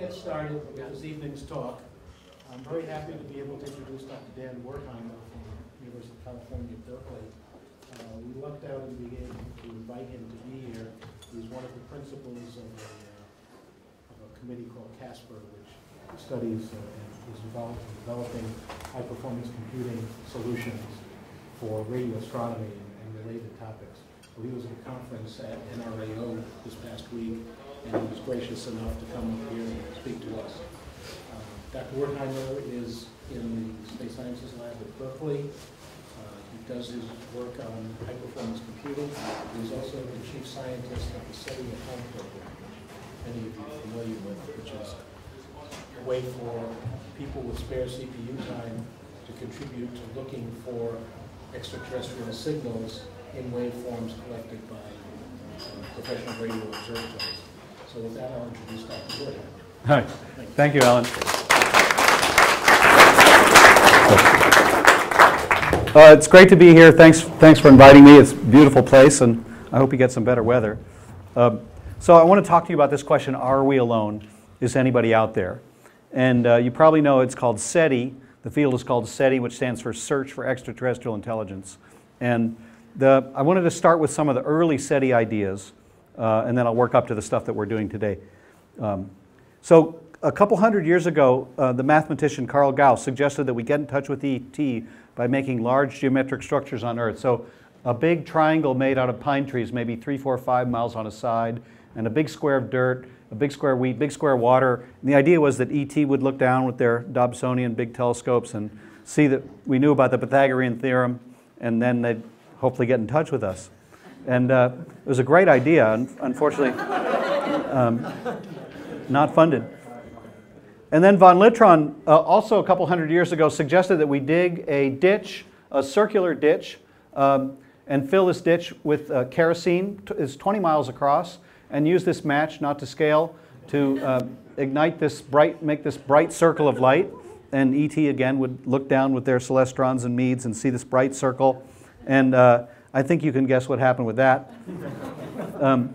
get started with this evening's talk, I'm very happy to be able to introduce Dr. Dan Werthimer from the University of California, Berkeley. Uh, We lucked out in being able to invite him to be here. He's one of the principals of a, uh, of a committee called CASPER, which studies uh, and is involved in developing high-performance computing solutions for radio astronomy and and related topics. So he was at a conference at NRAO this past week, and he was gracious enough to come up here and speak to us. Uh, Dr. Werthimer is in the Space Sciences Lab at Berkeley. Uh, He does his work on high-performance computing. He's also the chief scientist of the SETI at Home program, which many of you are familiar with, which is a way for people with spare CPU time to contribute to looking for extraterrestrial signals in waveforms collected by uh, professional radio observatories. So with that, I'll introduce Dr. Werthimer. Hi. Thank you, Alan. Uh, it's great to be here. Thanks, thanks for inviting me. It's a beautiful place, and I hope you get some better weather. Um, so I want to talk to you about this question, are we alone? Is anybody out there? And uh, you probably know it's called SETI. The field is called SETI, which stands for Search for Extraterrestrial Intelligence. And the, I wanted to start with some of the early SETI ideas, uh, and then I'll work up to the stuff that we're doing today. Um, so a couple hundred years ago, uh, the mathematician Carl Gauss suggested that we get in touch with ET by making large geometric structures on Earth. So a big triangle made out of pine trees, maybe three, four, five miles on a side, and a big square of dirt, a big square of wheat, big square of water. And the idea was that ET would look down with their Dobsonian big telescopes and see that we knew about the Pythagorean theorem, and then they'd hopefully get in touch with us. And uh, it was a great idea. Unfortunately, um, not funded. And then von Littrow, uh, also a couple hundred years ago, suggested that we dig a ditch, a circular ditch, um, and fill this ditch with uh, kerosene. It's 20 miles across, and use this match, not to scale, to uh, ignite this bright, make this bright circle of light. And ET again would look down with their Celestrons and Meades and see this bright circle. And uh, I think you can guess what happened with that. Um,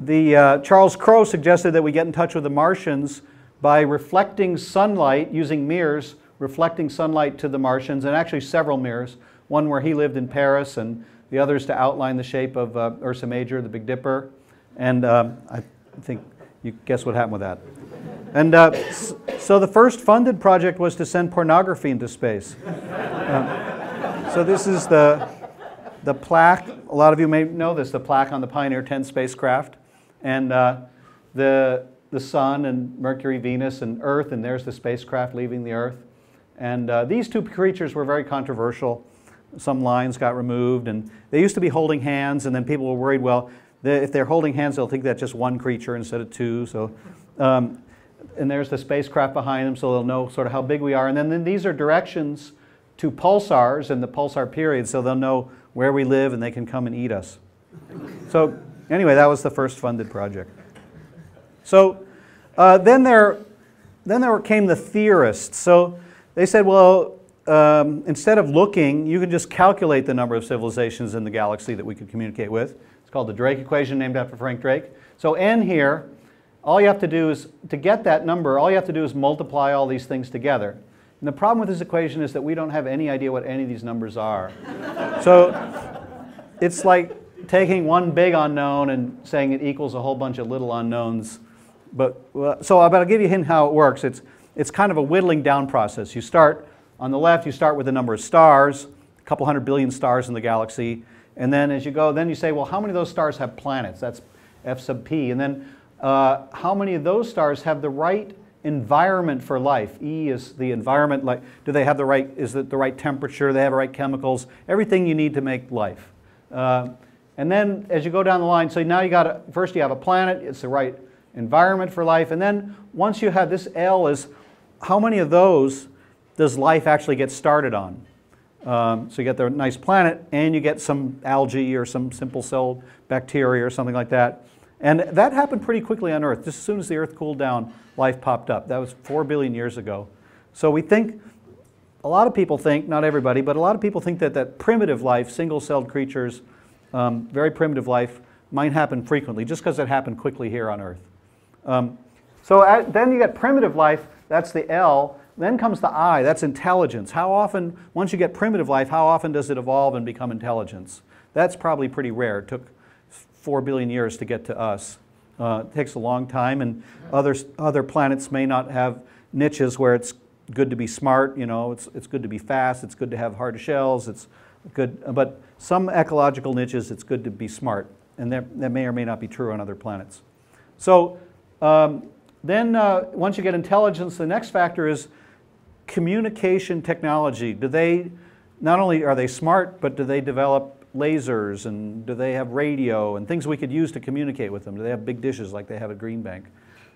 the uh, Charles Cros suggested that we get in touch with the Martians by reflecting sunlight using mirrors, reflecting sunlight to the Martians, and actually several mirrors. One where he lived in Paris, and the others to outline the shape of uh, Ursa Major, the Big Dipper. And um, I think you guess what happened with that. And uh, so the first funded project was to send pornography into space. Um, so this is the, the plaque. A lot of you may know this, the plaque on the Pioneer 10 spacecraft. And uh, the the sun and Mercury, Venus, and Earth, and there's the spacecraft leaving the Earth. And uh, these two creatures were very controversial. Some lines got removed, and they used to be holding hands, and then people were worried, well, they, if they're holding hands, they'll think that's just one creature instead of two. So, um, and there's the spacecraft behind them, so they'll know sort of how big we are. And then, then these are directions to pulsars and the pulsar period, so they'll know where we live and they can come and eat us. So, anyway, that was the first funded project. So uh, then, there, then there came the theorists. So they said, well, um, instead of looking, you can just calculate the number of civilizations in the galaxy that we could communicate with. It's called the Drake equation, named after Frank Drake. So n here, all you have to do is, to get that number, all you have to do is multiply all these things together. And the problem with this equation is that we don't have any idea what any of these numbers are. so it's like taking one big unknown and saying it equals a whole bunch of little unknowns but uh, so but I'll give you a hint how it works. It's it's kind of a whittling down process. You start on the left. You start with the number of stars, a couple hundred billion stars in the galaxy, and then as you go, then you say, well, how many of those stars have planets? That's f sub p. And then uh, how many of those stars have the right environment for life? E is the environment. Like, do they have the right? Is it the right temperature? They have the right chemicals. Everything you need to make life. Uh, and then as you go down the line, so now you got first you have a planet. It's the right environment for life. And then once you have this L is how many of those does life actually get started on? Um, so you get the nice planet and you get some algae or some simple cell bacteria or something like that. And that happened pretty quickly on Earth. Just as soon as the Earth cooled down, life popped up. That was four billion years ago. So we think, a lot of people think, not everybody, but a lot of people think that that primitive life, single-celled creatures, um, very primitive life, might happen frequently just because it happened quickly here on Earth. Um, So at, then you get primitive life, that's the L. Then comes the I, that's intelligence. How often, once you get primitive life, how often does it evolve and become intelligence? That's probably pretty rare. It took four billion years to get to us. Uh, it takes a long time, and other, other planets may not have niches where it's good to be smart, you know, it's, it's good to be fast, it's good to have hard shells, it's good, but some ecological niches, it's good to be smart, and that, that may or may not be true on other planets. So um, then uh, once you get intelligence, the next factor is communication technology. Do they, not only are they smart, but do they develop lasers and do they have radio and things we could use to communicate with them? Do they have big dishes like they have at Green Bank?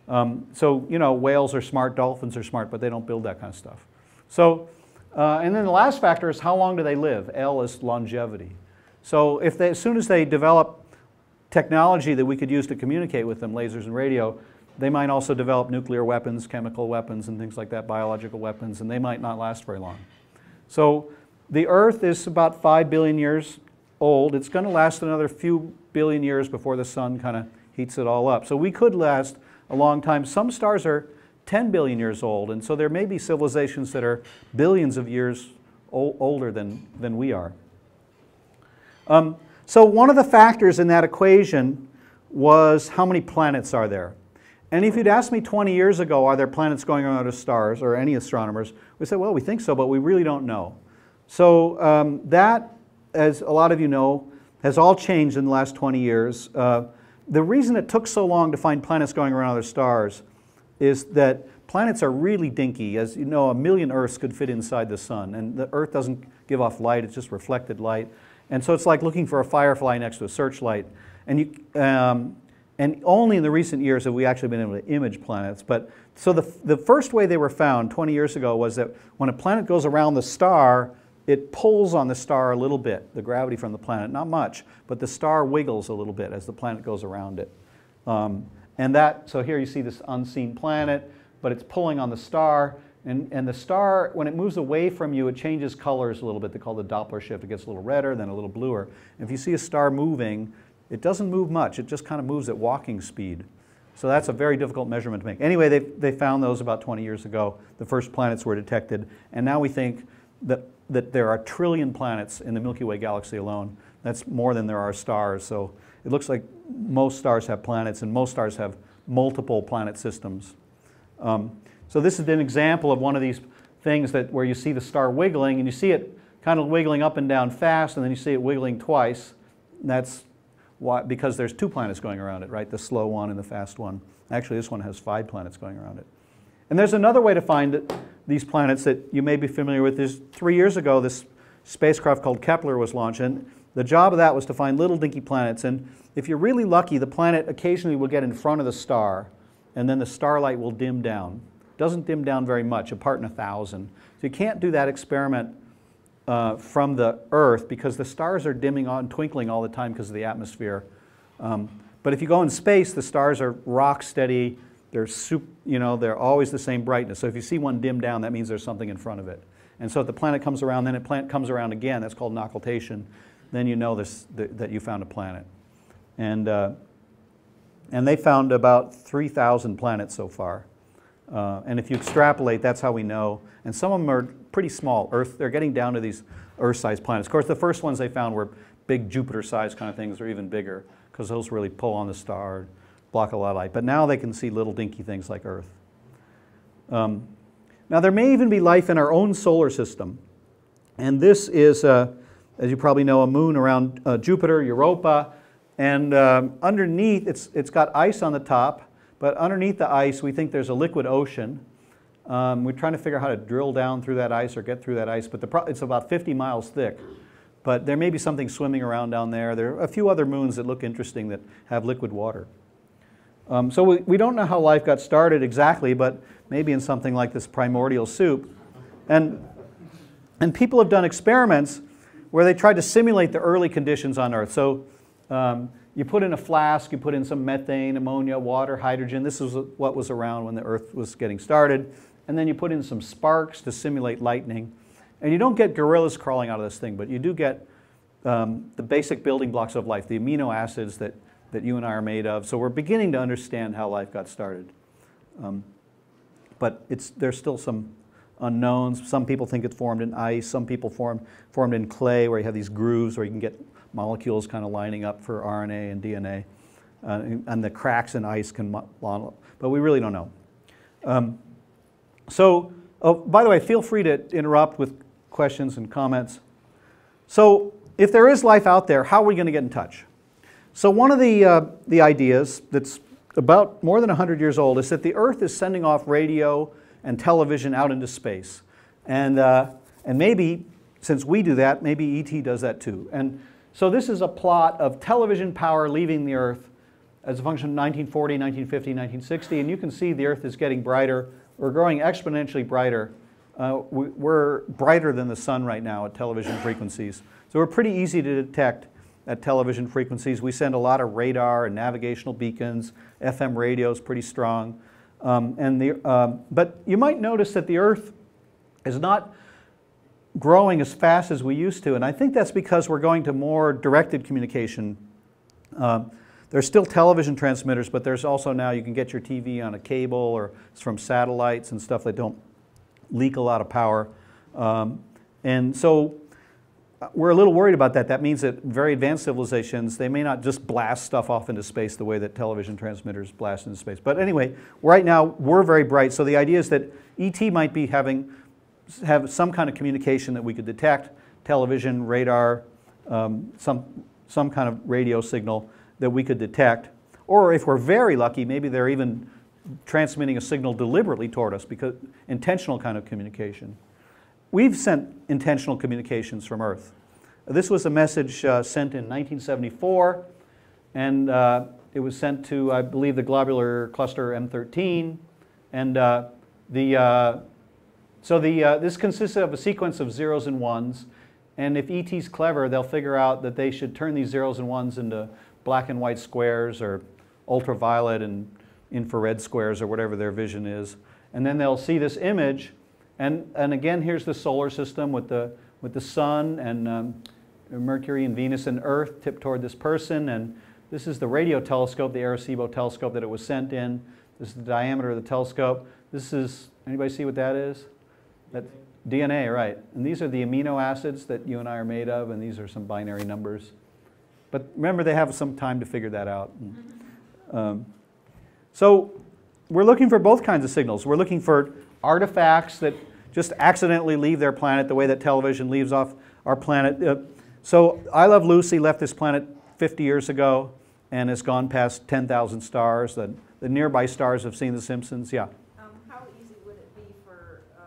Um, so, you know, whales are smart, dolphins are smart, but they don't build that kind of stuff. So, uh, and then the last factor is how long do they live? L is longevity. So if they, as soon as they develop technology that we could use to communicate with them, lasers and radio, they might also develop nuclear weapons, chemical weapons, and things like that, biological weapons, and they might not last very long. So the Earth is about 5 billion years old. It's going to last another few billion years before the sun kind of heats it all up. So we could last a long time. Some stars are 10 billion years old, and so there may be civilizations that are billions of years older than, than we are. Um, so one of the factors in that equation was how many planets are there? And if you'd asked me 20 years ago, are there planets going around other stars, or any astronomers, we said, well, we think so, but we really don't know. So um, that, as a lot of you know, has all changed in the last 20 years. Uh, the reason it took so long to find planets going around other stars is that planets are really dinky. As you know, a million Earths could fit inside the sun, and the Earth doesn't give off light, it's just reflected light. And so it's like looking for a firefly next to a searchlight. And, you, um, and only in the recent years have we actually been able to image planets. But so the, the first way they were found 20 years ago was that when a planet goes around the star, it pulls on the star a little bit, the gravity from the planet, not much, but the star wiggles a little bit as the planet goes around it. Um, and that, so here you see this unseen planet, but it's pulling on the star, and, and the star, when it moves away from you, it changes colors a little bit. They call the Doppler shift. It gets a little redder, then a little bluer. And if you see a star moving, it doesn't move much. It just kind of moves at walking speed. So that's a very difficult measurement to make. Anyway, they, they found those about 20 years ago. The first planets were detected. And now we think that that there are a trillion planets in the Milky Way galaxy alone. That's more than there are stars. So it looks like most stars have planets, and most stars have multiple planet systems. Um, so this is an example of one of these things that where you see the star wiggling, and you see it kind of wiggling up and down fast, and then you see it wiggling twice. That's why, because there's two planets going around it, right? The slow one and the fast one. Actually, this one has five planets going around it. And there's another way to find it, these planets that you may be familiar with. Is three years ago, this spacecraft called Kepler was launched, and the job of that was to find little dinky planets. And if you're really lucky, the planet occasionally will get in front of the star, and then the starlight will dim down. Doesn't dim down very much, a part in a thousand. So you can't do that experiment uh, from the Earth because the stars are dimming on, twinkling all the time because of the atmosphere. Um, but if you go in space, the stars are rock steady they're, soup, you know, they're always the same brightness. So if you see one dim down, that means there's something in front of it. And so if the planet comes around, then it planet comes around again, that's called an occultation, then you know this, that you found a planet. And, uh, and they found about 3,000 planets so far. Uh, and if you extrapolate, that's how we know. And some of them are pretty small. Earth, they're getting down to these Earth-sized planets. Of course, the first ones they found were big Jupiter-sized kind of things, or even bigger, because those really pull on the star block a lot of light. But now they can see little dinky things like Earth. Um, now, there may even be life in our own solar system. And this is, uh, as you probably know, a moon around uh, Jupiter, Europa. And um, underneath, it's, it's got ice on the top. But underneath the ice, we think there's a liquid ocean. Um, we're trying to figure out how to drill down through that ice or get through that ice. But the it's about 50 miles thick. But there may be something swimming around down there. There are a few other moons that look interesting that have liquid water. Um, so we, we don't know how life got started exactly, but maybe in something like this primordial soup. And, and people have done experiments where they tried to simulate the early conditions on Earth. So um, you put in a flask, you put in some methane, ammonia, water, hydrogen. This is what was around when the Earth was getting started. And then you put in some sparks to simulate lightning. And you don't get gorillas crawling out of this thing, but you do get um, the basic building blocks of life, the amino acids that that you and I are made of. So we're beginning to understand how life got started. Um, but it's, there's still some unknowns. Some people think it's formed in ice. Some people formed, formed in clay where you have these grooves where you can get molecules kind of lining up for RNA and DNA. Uh, and, the cracks in ice can, but we really don't know. Um, so, oh, by the way, feel free to interrupt with questions and comments. So, if there is life out there, how are we going to get in touch? So, one of the, uh, the ideas that's about more than 100 years old is that the Earth is sending off radio and television out into space. And, uh, and maybe, since we do that, maybe ET does that too. And so this is a plot of television power leaving the Earth as a function of 1940, 1950, 1960. And you can see the Earth is getting brighter. We're growing exponentially brighter. Uh, we, are brighter than the sun right now at television frequencies. So we're pretty easy to detect at television frequencies. We send a lot of radar and navigational beacons. FM radio is pretty strong. Um, and the, um, but you might notice that the Earth is not growing as fast as we used to, and I think that's because we're going to more directed communication. Uh, there's still television transmitters, but there's also now you can get your TV on a cable or it's from satellites and stuff that don't leak a lot of power. Um, and so we're a little worried about that. That means that very advanced civilizations, they may not just blast stuff off into space the way that television transmitters blast into space. But anyway, right now we're very bright. So the idea is that ET might be having have some kind of communication that we could detect, television, radar, um, some, some kind of radio signal that we could detect. Or if we're very lucky, maybe they're even transmitting a signal deliberately toward us because intentional kind of communication. We've sent intentional communications from Earth. This was a message uh, sent in 1974, and uh, it was sent to, I believe, the globular cluster M13. And uh, the, uh, so the, uh, this consists of a sequence of zeros and ones. And if ET's clever, they'll figure out that they should turn these zeros and ones into black and white squares or ultraviolet and infrared squares or whatever their vision is. And then they'll see this image and, and again, here's the solar system with the, with the sun and um, Mercury and Venus and Earth tipped toward this person. And this is the radio telescope, the Arecibo telescope that it was sent in. This is the diameter of the telescope. This is, anybody see what that is? That DNA, right. And these are the amino acids that you and I are made of, and these are some binary numbers. But remember, they have some time to figure that out. Um, so we're looking for both kinds of signals. We're looking for artifacts that just accidentally leave their planet the way that television leaves off our planet. Uh, so I Love Lucy left this planet 50 years ago and has gone past 10,000 stars. The, the nearby stars have seen The Simpsons, yeah. Um, how easy would it be for, uh,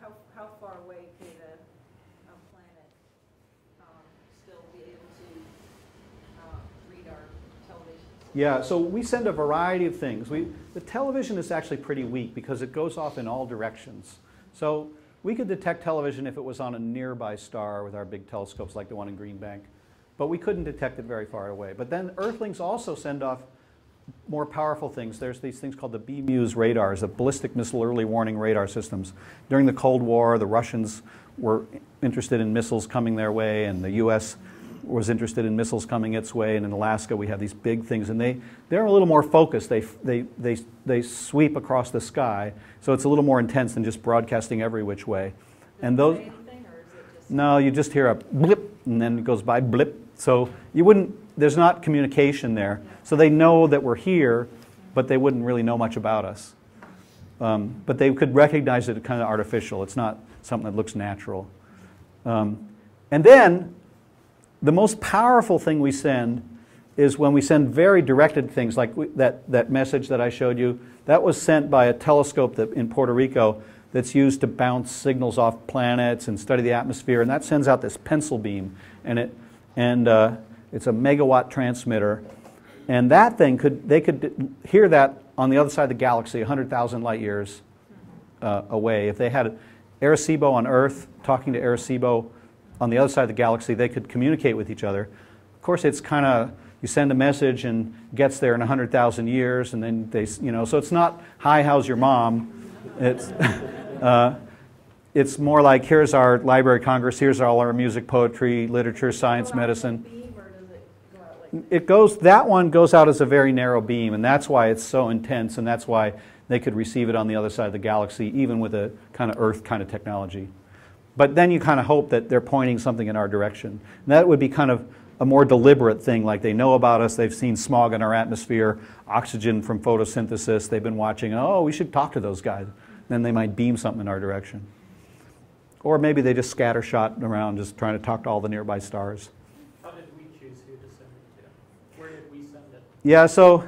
how, how far away could a, a planet um, still be able to uh, read our television? Yeah, so we send a variety of things. We, the television is actually pretty weak because it goes off in all directions. So we could detect television if it was on a nearby star with our big telescopes like the one in Green Bank, but we couldn't detect it very far away. But then Earthlings also send off more powerful things. There's these things called the BMEWS radars, the ballistic missile early warning radar systems. During the Cold War, the Russians were interested in missiles coming their way, and the U.S was interested in missiles coming its way, and in Alaska we have these big things, and they, they're a little more focused. They, they, they, they sweep across the sky, so it's a little more intense than just broadcasting every which way. and those, no, you just hear a blip, and then it goes by blip. So you wouldn't, there's not communication there. So they know that we're here, but they wouldn't really know much about us. Um, but they could recognize it kind of artificial. It's not something that looks natural. Um, and then the most powerful thing we send is when we send very directed things like we, that, that message that I showed you. That was sent by a telescope that, in Puerto Rico that's used to bounce signals off planets and study the atmosphere, and that sends out this pencil beam, and it and uh, it's a megawatt transmitter, and that thing could they could hear that on the other side of the galaxy, 100,000 light years uh, away. If they had Arecibo on Earth talking to Arecibo on the other side of the galaxy, they could communicate with each other. Of course, it's kind of you send a message and gets there in 100,000 years, and then they, you know, so it's not, hi, how's your mom? It's, uh, it's more like, here's our Library of Congress, here's all our music, poetry, literature, science, medicine. It goes, that one goes out as a very narrow beam, and that's why it's so intense, and that's why they could receive it on the other side of the galaxy, even with a kind of Earth kind of technology. But then you kind of hope that they're pointing something in our direction. And that would be kind of a more deliberate thing, like they know about us, they've seen smog in our atmosphere, oxygen from photosynthesis, they've been watching, oh, we should talk to those guys. Then they might beam something in our direction. Or maybe they just scatter shot around, just trying to talk to all the nearby stars. How did we choose who to send it to? Where did we send it? Yeah, so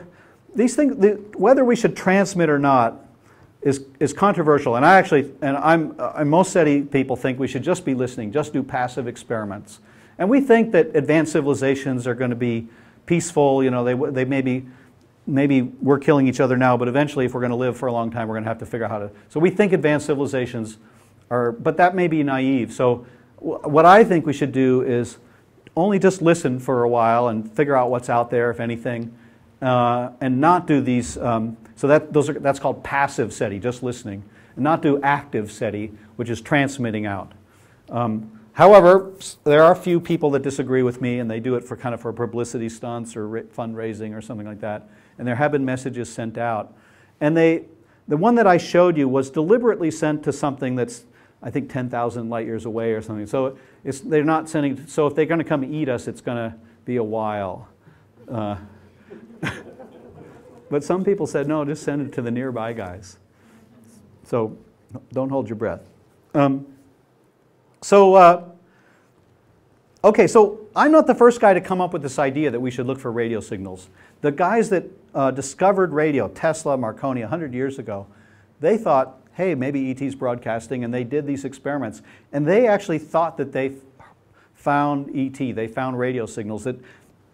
these things, the, whether we should transmit or not, is, is controversial. And I actually, and I'm, uh, most SETI people think we should just be listening, just do passive experiments. And we think that advanced civilizations are going to be peaceful. You know, they, they maybe, maybe we're killing each other now, but eventually, if we're going to live for a long time, we're going to have to figure out how to. So we think advanced civilizations are, but that may be naive. So what I think we should do is only just listen for a while and figure out what's out there, if anything, uh, and not do these. Um, so that, those are, that's called passive SETI, just listening, and not do active SETI, which is transmitting out. Um, However, there are a few people that disagree with me, and they do it for kind of for publicity stunts or fundraising or something like that. And there have been messages sent out, and they, the one that I showed you was deliberately sent to something that's I think 10,000 light years away or something. So it's, they're not sending. So if they're going to come eat us, it's going to be a while. Uh, but some people said no, just send it to the nearby guys. So don't hold your breath. Um, so, uh, okay, so I'm not the first guy to come up with this idea that we should look for radio signals. The guys that uh, discovered radio, Tesla, Marconi, 100 years ago, they thought, hey, maybe ET's broadcasting, and they did these experiments. And they actually thought that they found ET, they found radio signals. That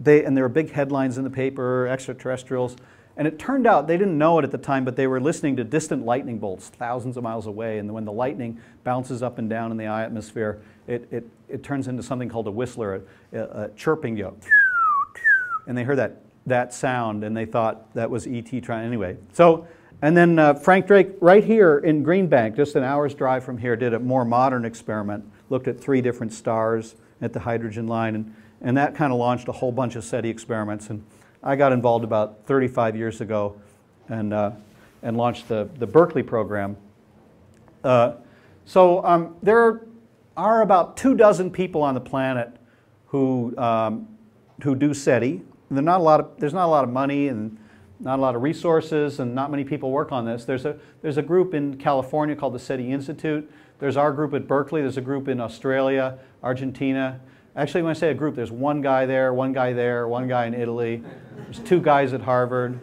they, and there were big headlines in the paper, extraterrestrials. And it turned out, they didn't know it at the time, but they were listening to distant lightning bolts thousands of miles away. And when the lightning bounces up and down in the atmosphere, it, it, it turns into something called a whistler, a, a chirping, know, and they heard that, that sound and they thought that was ET trying, anyway. So, and then uh, Frank Drake, right here in Green Bank, just an hour's drive from here, did a more modern experiment, looked at three different stars at the hydrogen line, and, and that kind of launched a whole bunch of SETI experiments. And I got involved about 35 years ago and, uh, and launched the, the Berkeley program. Uh, so um, there are about two dozen people on the planet who, um, who do SETI. Not a lot of, there's not a lot of money and not a lot of resources and not many people work on this. There's a, there's a group in California called the SETI Institute. There's our group at Berkeley. There's a group in Australia, Argentina. Actually, when I say a group, there's one guy there, one guy there, one guy in Italy. There's two guys at Harvard,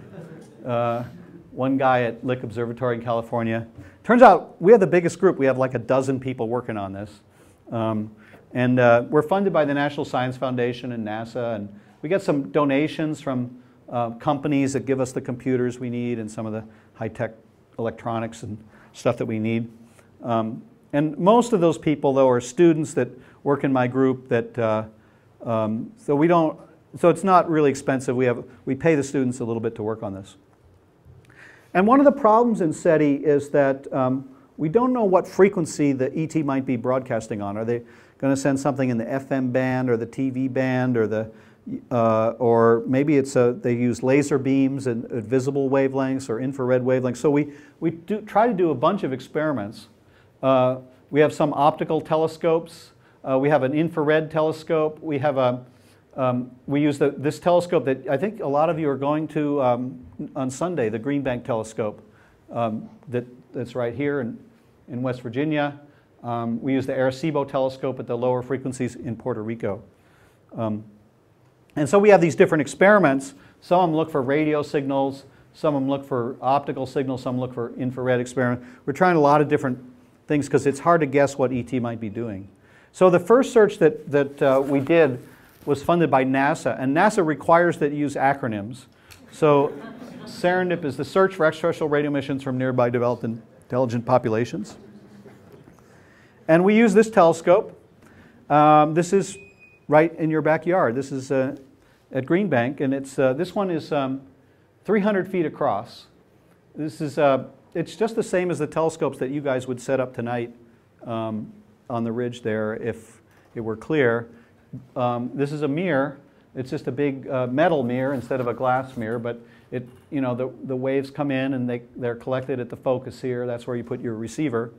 uh, one guy at Lick Observatory in California. Turns out we have the biggest group. We have like a dozen people working on this. Um, and uh, we're funded by the National Science Foundation and NASA. And we get some donations from uh, companies that give us the computers we need and some of the high-tech electronics and stuff that we need. Um, and most of those people, though, are students that work in my group that, uh, um, so we don't, so it's not really expensive. We, have, we pay the students a little bit to work on this. And one of the problems in SETI is that um, we don't know what frequency the ET might be broadcasting on. Are they going to send something in the FM band or the TV band or the, uh, or maybe it's a, they use laser beams and visible wavelengths or infrared wavelengths. So we, we do, try to do a bunch of experiments. Uh, we have some optical telescopes uh, we have an infrared telescope. We have a, um, we use the, this telescope that I think a lot of you are going to um, on Sunday, the Green Bank telescope um, that, that's right here in, in West Virginia. Um, we use the Arecibo telescope at the lower frequencies in Puerto Rico. Um, and so we have these different experiments. Some of them look for radio signals, some of them look for optical signals, some look for infrared experiments. We're trying a lot of different things because it's hard to guess what ET might be doing. So the first search that, that uh, we did was funded by NASA, and NASA requires that you use acronyms. So SERENDIP is the Search for Extraterrestrial Radio Emissions from Nearby Developed Intelligent Populations. And we use this telescope. Um, this is right in your backyard. This is uh, at Green Bank, and it's, uh, this one is um, 300 feet across. This is, uh, it's just the same as the telescopes that you guys would set up tonight um, on the ridge there if it were clear. Um, this is a mirror. It's just a big uh, metal mirror instead of a glass mirror, but It, you know, the, the waves come in and they, they're collected at the focus here. That's where you put your receiver.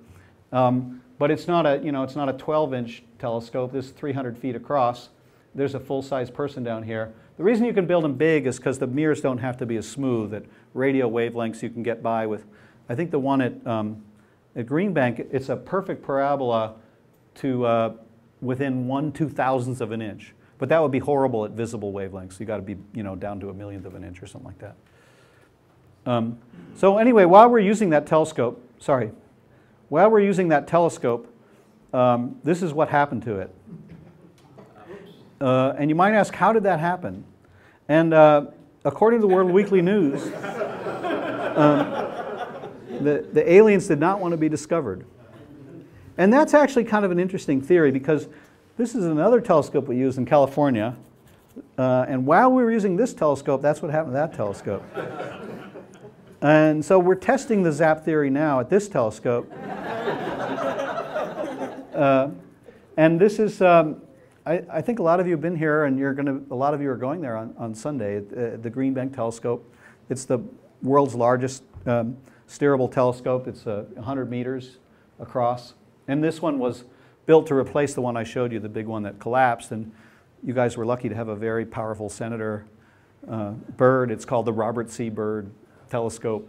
Um, but it's not a, you know, it's not a 12-inch telescope. This is 300 feet across. There's a full-size person down here. The reason you can build them big is because the mirrors don't have to be as smooth. At radio wavelengths, you can get by with, I think the one at, um, at Green Bank, it's a perfect parabola to uh, within one two thousandths of an inch. But that would be horrible at visible wavelengths. You got to be, you know, down to a millionth of an inch or something like that. Um, so anyway, while we're using that telescope, sorry, while we're using that telescope, um, this is what happened to it. Uh, and you might ask, how did that happen? And uh, according to the World Weekly News, um, the, the aliens did not want to be discovered. And that's actually kind of an interesting theory because this is another telescope we use in California. Uh, and while we were using this telescope, that's what happened to that telescope. and so we're testing the ZAP theory now at this telescope. Uh, and this is, um, I, I, think a lot of you have been here and you're to, a lot of you are going there on, on Sunday, uh, the Green Bank Telescope. It's the world's largest um, steerable telescope. It's uh, 100 meters across. And this one was built to replace the one I showed you, the big one that collapsed. And you guys were lucky to have a very powerful senator uh, Byrd. It's called the Robert C. Byrd Telescope.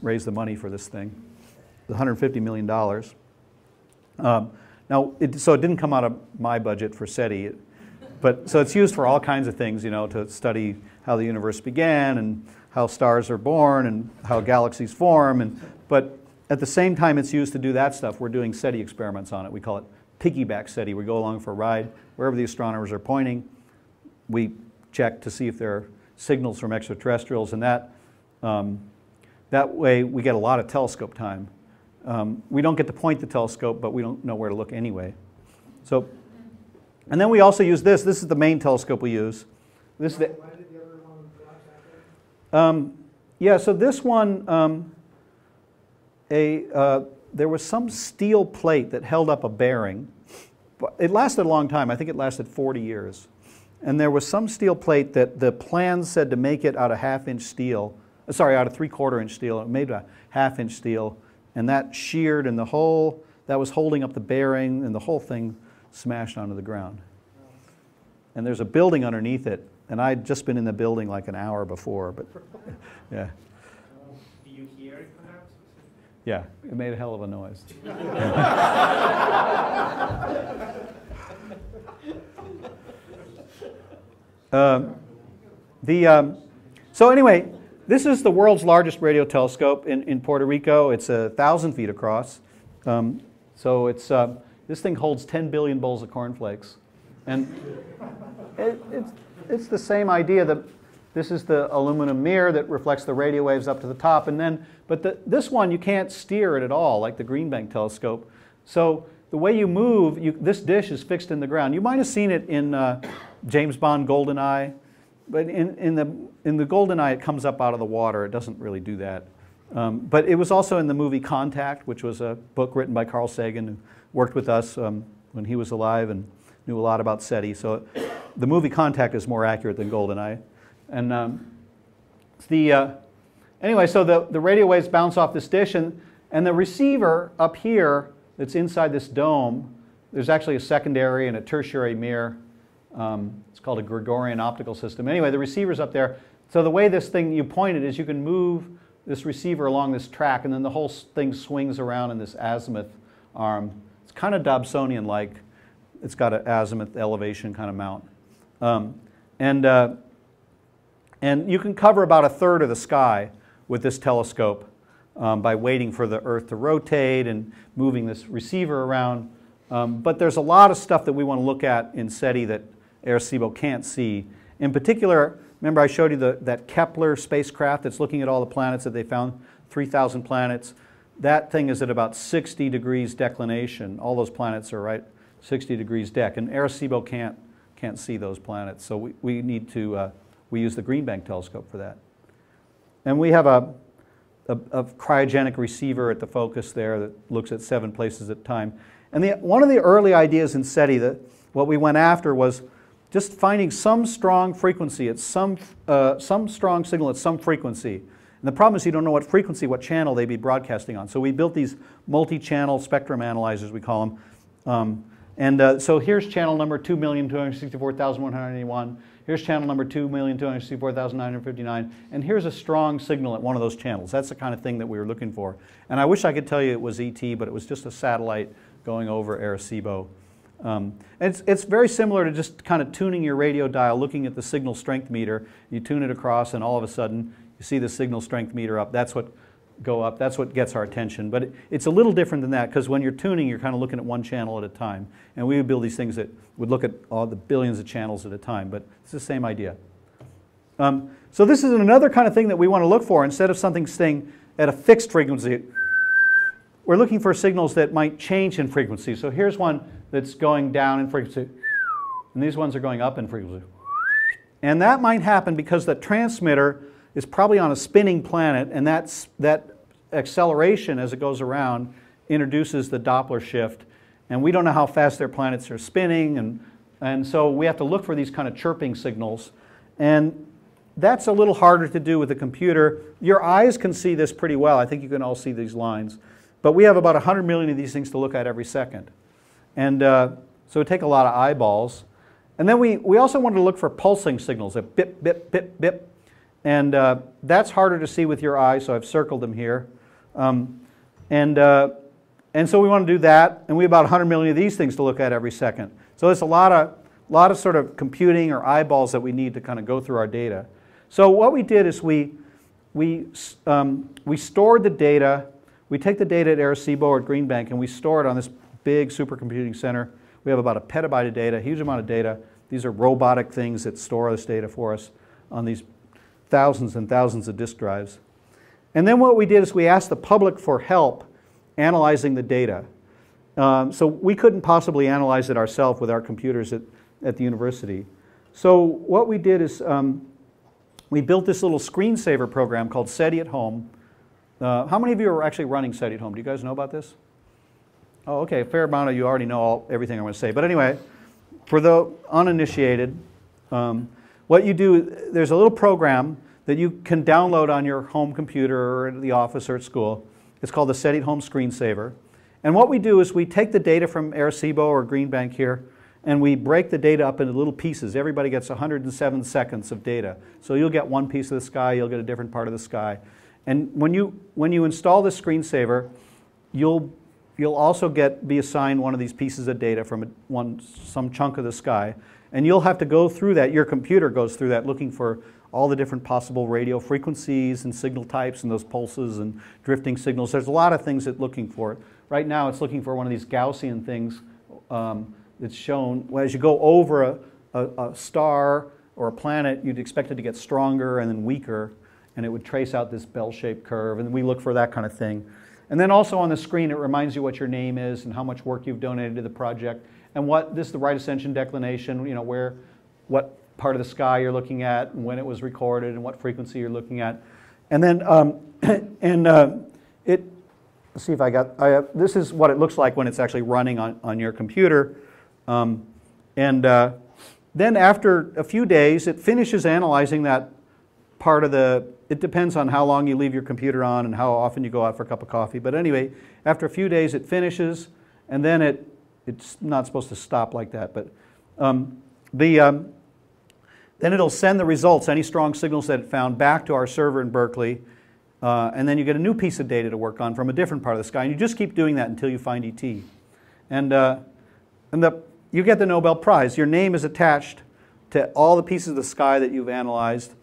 Raised the money for this thing, $150 million. Um, now, it, so it didn't come out of my budget for SETI, but so it's used for all kinds of things, you know, to study how the universe began and how stars are born and how galaxies form. And, but at the same time it's used to do that stuff, we're doing SETI experiments on it. We call it piggyback SETI. We go along for a ride wherever the astronomers are pointing. We check to see if there are signals from extraterrestrials, and that, um, that way we get a lot of telescope time. Um, we don't get to point the telescope, but we don't know where to look anyway. So, and then we also use this. This is the main telescope we use. This is the, um, yeah, so this one, um, a, uh, there was some steel plate that held up a bearing. It lasted a long time. I think it lasted 40 years. And there was some steel plate that the plan said to make it out of half inch steel, uh, sorry, out of three quarter inch steel. It made a half inch steel. And that sheared and the whole, that was holding up the bearing and the whole thing smashed onto the ground. And there's a building underneath it. And I'd just been in the building like an hour before, but yeah. Do you hear it perhaps? Yeah, it made a hell of a noise. um, the, um, so anyway, this is the world's largest radio telescope in, in Puerto Rico. It's a thousand feet across. Um, so it's, uh, this thing holds 10 billion bowls of cornflakes. And it, it's, it's the same idea that this is the aluminum mirror that reflects the radio waves up to the top. And then, but the, this one, you can't steer it at all, like the Green Bank telescope. So the way you move, you, this dish is fixed in the ground. You might have seen it in uh, James Bond GoldenEye, but in, in, the, in the GoldenEye, it comes up out of the water. It doesn't really do that. Um, but it was also in the movie Contact, which was a book written by Carl Sagan, who worked with us um, when he was alive and knew a lot about SETI. So the movie Contact is more accurate than GoldenEye. And um, the, uh, anyway, so the, the radio waves bounce off this dish, and, and the receiver up here that's inside this dome, there's actually a secondary and a tertiary mirror. Um, it's called a Gregorian optical system. Anyway, the receiver's up there. So the way this thing, you point it, is you can move this receiver along this track, and then the whole thing swings around in this azimuth arm. It's kind of Dobsonian-like. It's got an azimuth elevation kind of mount. Um, and uh, and you can cover about a third of the sky with this telescope um, by waiting for the Earth to rotate and moving this receiver around. Um, but there's a lot of stuff that we want to look at in SETI that Arecibo can't see. In particular, remember I showed you the, that Kepler spacecraft that's looking at all the planets that they found, 3,000 planets. That thing is at about 60 degrees declination. All those planets are right 60 degrees dec, and Arecibo can't, can't see those planets. So we, we need to uh, we use the Green Bank telescope for that. And we have a, a, a, cryogenic receiver at the focus there that looks at seven places at a time. And the, one of the early ideas in SETI, that what we went after was just finding some strong frequency at some, uh, some strong signal at some frequency. And the problem is you don't know what frequency, what channel they'd be broadcasting on. So we built these multi-channel spectrum analyzers, we call them. Um, and uh, so here's channel number 2,264,181. Here's channel number 2,264,959. And here's a strong signal at one of those channels. That's the kind of thing that we were looking for. And I wish I could tell you it was ET, but it was just a satellite going over Arecibo. Um, it's, it's very similar to just kind of tuning your radio dial, looking at the signal strength meter. You tune it across, and all of a sudden, you see the signal strength meter up. That's what go up. That's what gets our attention. But it, it's a little different than that because when you're tuning, you're kind of looking at one channel at a time. And we would build these things that would look at all the billions of channels at a time. But it's the same idea. Um, so this is another kind of thing that we want to look for. Instead of something staying at a fixed frequency, we're looking for signals that might change in frequency. So here's one that's going down in frequency, and these ones are going up in frequency. And that might happen because the transmitter is probably on a spinning planet, and that's, that acceleration as it goes around introduces the Doppler shift. And we don't know how fast their planets are spinning, and, and so we have to look for these kind of chirping signals. And that's a little harder to do with a computer. Your eyes can see this pretty well. I think you can all see these lines. But we have about 100 million of these things to look at every second. And uh, so it take a lot of eyeballs. And then we, we also wanted to look for pulsing signals, a bip, bip, bip, bip. And uh, that's harder to see with your eye, so I've circled them here. Um, and, uh, and so we want to do that, and we have about 100 million of these things to look at every second. So it's a lot of, lot of sort of computing or eyeballs that we need to kind of go through our data. So what we did is we, we, um, we stored the data. We take the data at Arecibo or at Green Bank, and we store it on this big supercomputing center. We have about a petabyte of data, huge amount of data. These are robotic things that store this data for us on these thousands and thousands of disk drives. And then what we did is we asked the public for help analyzing the data. Um, so we couldn't possibly analyze it ourselves with our computers at, at the university. So what we did is um, we built this little screensaver program called SETI at Home. Uh, how many of you are actually running SETI at Home? Do you guys know about this? Oh, okay, a fair amount of you already know all, everything I'm going to say. But anyway, for the uninitiated, um, what you do, there's a little program that you can download on your home computer or at the office or at school. It's called the SETI Home Screensaver. And what we do is we take the data from Arecibo or Green Bank here, and we break the data up into little pieces. Everybody gets 107 seconds of data. So you'll get one piece of the sky, you'll get a different part of the sky. And when you, when you install the screensaver, you'll you'll also get be assigned one of these pieces of data from a, one, some chunk of the sky. And you'll have to go through that, your computer goes through that looking for all the different possible radio frequencies and signal types and those pulses and drifting signals. There's a lot of things it's looking for. Right now it's looking for one of these Gaussian things um, that's shown. Well, as you go over a, a, a star or a planet, you'd expect it to get stronger and then weaker, and it would trace out this bell-shaped curve, and we look for that kind of thing. And then also on the screen, it reminds you what your name is and how much work you've donated to the project. And what this is the right ascension declination, you know, where, what part of the sky you're looking at, and when it was recorded, and what frequency you're looking at. And then, um, and uh, it, let's see if I got, I have, this is what it looks like when it's actually running on, on your computer. Um, and uh, then after a few days, it finishes analyzing that part of the it depends on how long you leave your computer on and how often you go out for a cup of coffee. But anyway, after a few days it finishes, and then it, it's not supposed to stop like that. But um, the, um, then it'll send the results, any strong signals that it found, back to our server in Berkeley. Uh, and then you get a new piece of data to work on from a different part of the sky. And you just keep doing that until you find ET. And, uh, and the, you get the Nobel Prize. Your name is attached to all the pieces of the sky that you've analyzed.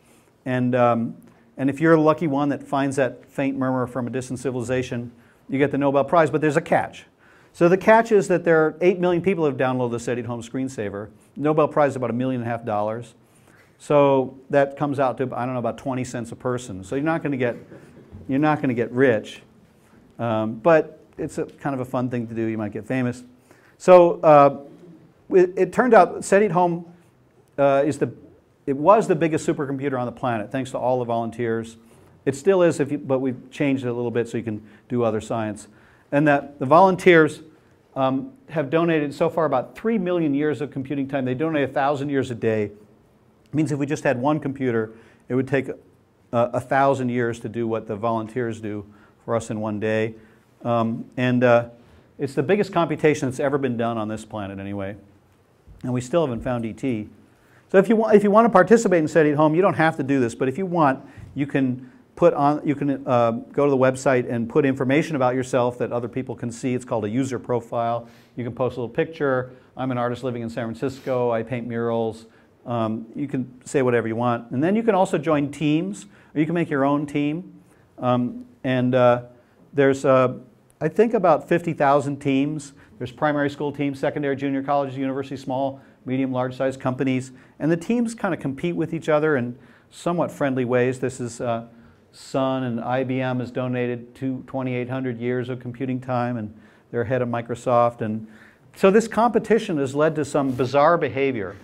And um, and if you're a lucky one that finds that faint murmur from a distant civilization, you get the Nobel Prize. But there's a catch. So the catch is that there are 8 million people who have downloaded the SETI Home Screensaver. Nobel Prize is about a million and a half dollars. So that comes out to, I don't know, about 20 cents a person. So you're not going to get, you're not going to get rich. Um, but it's a, kind of a fun thing to do. You might get famous. So uh, it, it, turned out SETI Home uh, is the it was the biggest supercomputer on the planet, thanks to all the volunteers. It still is, if you, but we've changed it a little bit so you can do other science. And that the volunteers, um, have donated so far about 3 million years of computing time. They donate 1,000 years a day. It means if we just had one computer, it would take a, a thousand years to do what the volunteers do for us in one day. Um, and uh, it's the biggest computation that's ever been done on this planet, anyway. And we still haven't found ET. So if you want, if you want to participate in SETI at Home, you don't have to do this, but if you want, you can put on, you can uh, go to the website and put information about yourself that other people can see. It's called a user profile. You can post a little picture. I'm an artist living in San Francisco. I paint murals. Um, you can say whatever you want. And then you can also join teams, or you can make your own team. Um, and uh, there's, uh, I think, about 50,000 teams. There's primary school teams, secondary, junior colleges, universities, small, medium, large sized companies. And the teams kind of compete with each other in somewhat friendly ways. This is uh, Sun and IBM has donated to 2,800 years of computing time, and they're ahead of Microsoft. And so this competition has led to some bizarre behavior.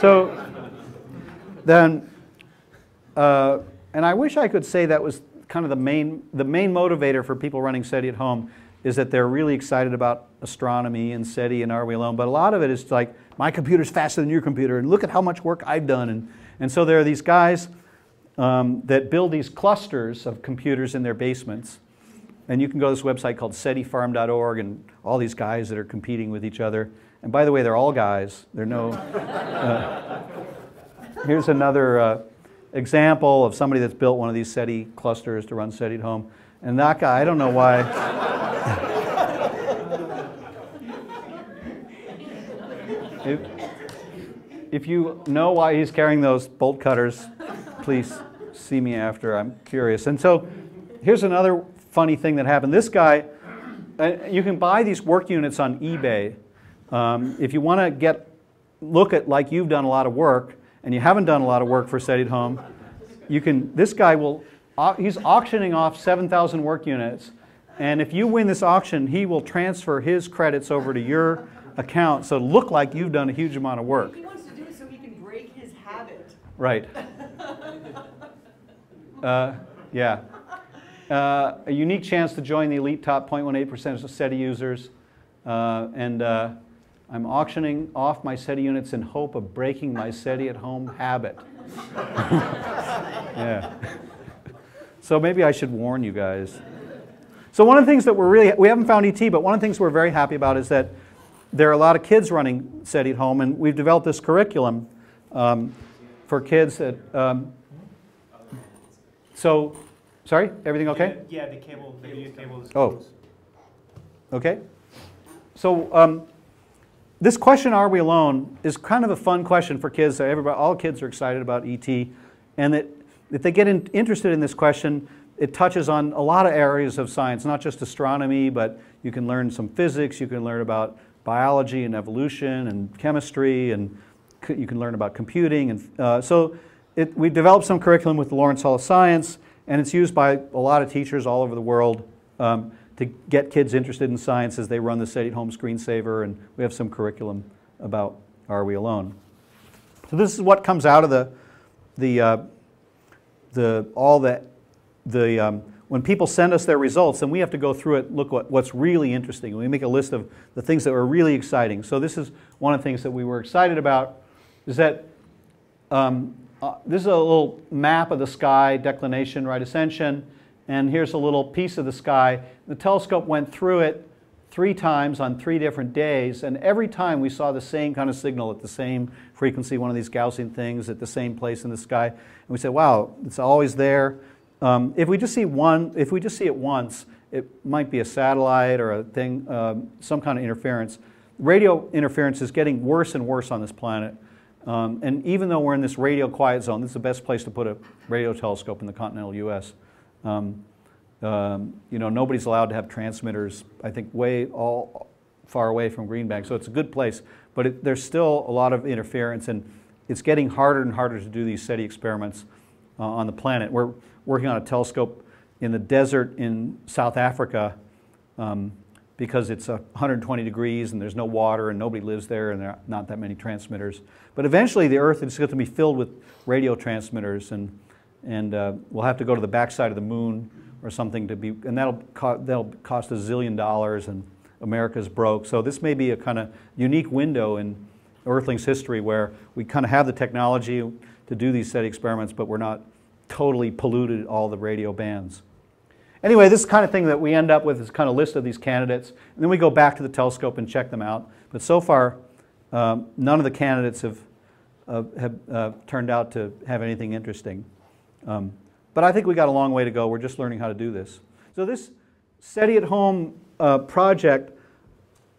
So then, uh, and I wish I could say that was kind of the main, the main motivator for people running SETI at home is that they're really excited about astronomy and SETI and Are We Alone? But a lot of it is like, my computer's faster than your computer, and look at how much work I've done. And, and so there are these guys um, that build these clusters of computers in their basements. And you can go to this website called setifarm.org and all these guys that are competing with each other. And by the way, they're all guys. They're no. Uh, here's another uh, example of somebody that's built one of these SETI clusters to run SETI at home. And that guy, I don't know why. if, if you know why he's carrying those bolt cutters, please see me after. I'm curious. And so here's another funny thing that happened. This guy, uh, you can buy these work units on eBay. Um, if you want to get look at like you've done a lot of work and you haven't done a lot of work for SETI at Home, you can. This guy will. Uh, he's auctioning off 7,000 work units, and if you win this auction, he will transfer his credits over to your account, so look like you've done a huge amount of work. He wants to do it so he can break his habit. Right. Uh, yeah. Uh, a unique chance to join the elite top 0.18% of SETI users. Uh, and uh, I'm auctioning off my SETI units in hope of breaking my SETI at home habit. yeah. So maybe I should warn you guys. So one of the things that we're really, we haven't found ET, but one of the things we're very happy about is that there are a lot of kids running SETI at home, and we've developed this curriculum um, for kids that um, so, sorry, everything okay? Yeah, the cable, the video cable is Oh. Okay. So, um, this question, "Are we alone?" is kind of a fun question for kids. Everybody, all kids are excited about ET, and that if they get in, interested in this question, it touches on a lot of areas of science, not just astronomy, but you can learn some physics. You can learn about biology and evolution and chemistry, and you can learn about computing. And uh, so, it, we developed some curriculum with the Lawrence Hall of Science, and it's used by a lot of teachers all over the world um, to get kids interested in science as they run the SETI at Home screensaver, and we have some curriculum about Are We Alone? So this is what comes out of the, the, uh, the all that, the, um, when people send us their results, then we have to go through it, look what, what's really interesting. We make a list of the things that were really exciting. So this is one of the things that we were excited about, is that um, uh, this is a little map of the sky, declination, right ascension, and here's a little piece of the sky. The telescope went through it three times on three different days, and every time we saw the same kind of signal at the same frequency, one of these Gaussian things at the same place in the sky. And we said, wow, it's always there. Um, if we just see one, if we just see it once, it might be a satellite or a thing, um, some kind of interference. Radio interference is getting worse and worse on this planet. Um, and even though we're in this radio quiet zone, this is the best place to put a radio telescope in the continental U.S. Um, um, you know, nobody's allowed to have transmitters, I think, way all far away from Green Bank. So it's a good place. But it, there's still a lot of interference, and it's getting harder and harder to do these SETI experiments uh, on the planet. We're working on a telescope in the desert in South Africa um, because it's uh, 120 degrees and there's no water and nobody lives there and there are not that many transmitters. But eventually the Earth is going to be filled with radio transmitters and, and uh, we'll have to go to the backside of the moon or something to be, and that'll, co- that'll cost a zillion dollars and America's broke. So this may be a kind of unique window in Earthling's history where we kind of have the technology to do these SETI experiments, but we're not totally polluted all the radio bands. Anyway, this kind of thing that we end up with is kind of list of these candidates, and then we go back to the telescope and check them out. But so far, um, none of the candidates have, uh, have uh, turned out to have anything interesting. Um, but I think we got a long way to go. We're just learning how to do this. So this SETI at Home uh, project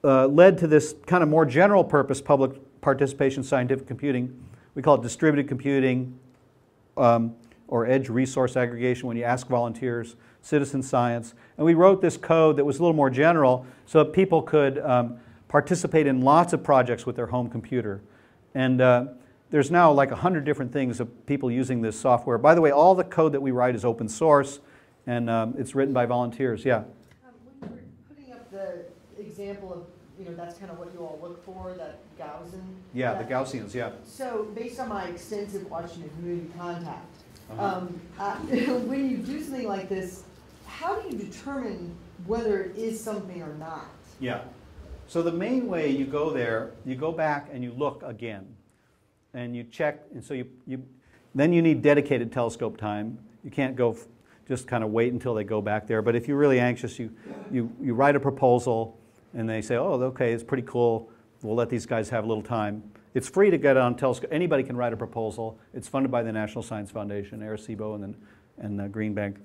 uh, led to this kind of more general purpose public participation scientific computing. We call it distributed computing um, or edge resource aggregation when you ask volunteers, citizen science. And we wrote this code that was a little more general so that people could um, participate in lots of projects with their home computer. And uh, there's now like 100 different things of people using this software. By the way, all the code that we write is open source and um, it's written by volunteers. Yeah. Um, When you were putting up the example of, you know, that's kind of what you all look for, that Gaussian. Yeah, the Gaussians, yeah. So based on my extensive watching of Community Contact, Uh-huh. um, uh, when you do something like this, how do you determine whether it is something or not? Yeah. So the main way you go there, you go back and you look again. And you check, and so you, you then you need dedicated telescope time. You can't go just kind of wait until they go back there. But if you're really anxious, you, you, you write a proposal and they say, oh, okay, it's pretty cool. We'll let these guys have a little time. It's free to get on telescope. Anybody can write a proposal. It's funded by the National Science Foundation, Arecibo, and then and uh, Green Bank.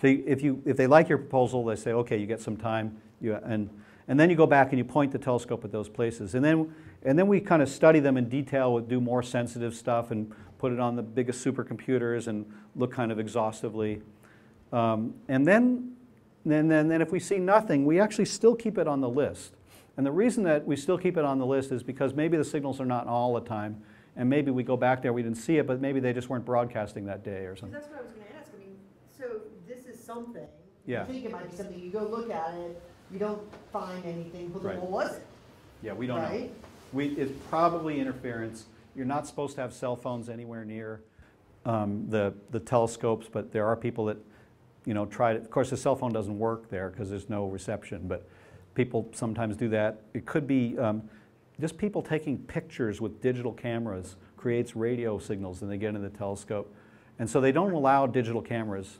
So if you if they like your proposal, they say, okay, you get some time. You, and and then you go back and you point the telescope at those places. And then and then we kind of study them in detail, we'll do more sensitive stuff, and put it on the biggest supercomputers and look kind of exhaustively. Um, and then, then, then, then if we see nothing, we actually still keep it on the list. And the reason that we still keep it on the list is because maybe the signals are not all the time, and maybe we go back there, we didn't see it, but maybe they just weren't broadcasting that day or something. that's what I was gonna ask, I mean, so this is something. Yeah. You think it might be something, you go look at it, you don't find anything, well, then Right. what was it? Yeah, we don't know. We, it's probably interference. You're not supposed to have cell phones anywhere near um, the, the telescopes, but there are people that, you know, try to, of course, the cell phone doesn't work there because there's no reception, but people sometimes do that. It could be um, just people taking pictures with digital cameras creates radio signals and they get in the telescope. And so they don't allow digital cameras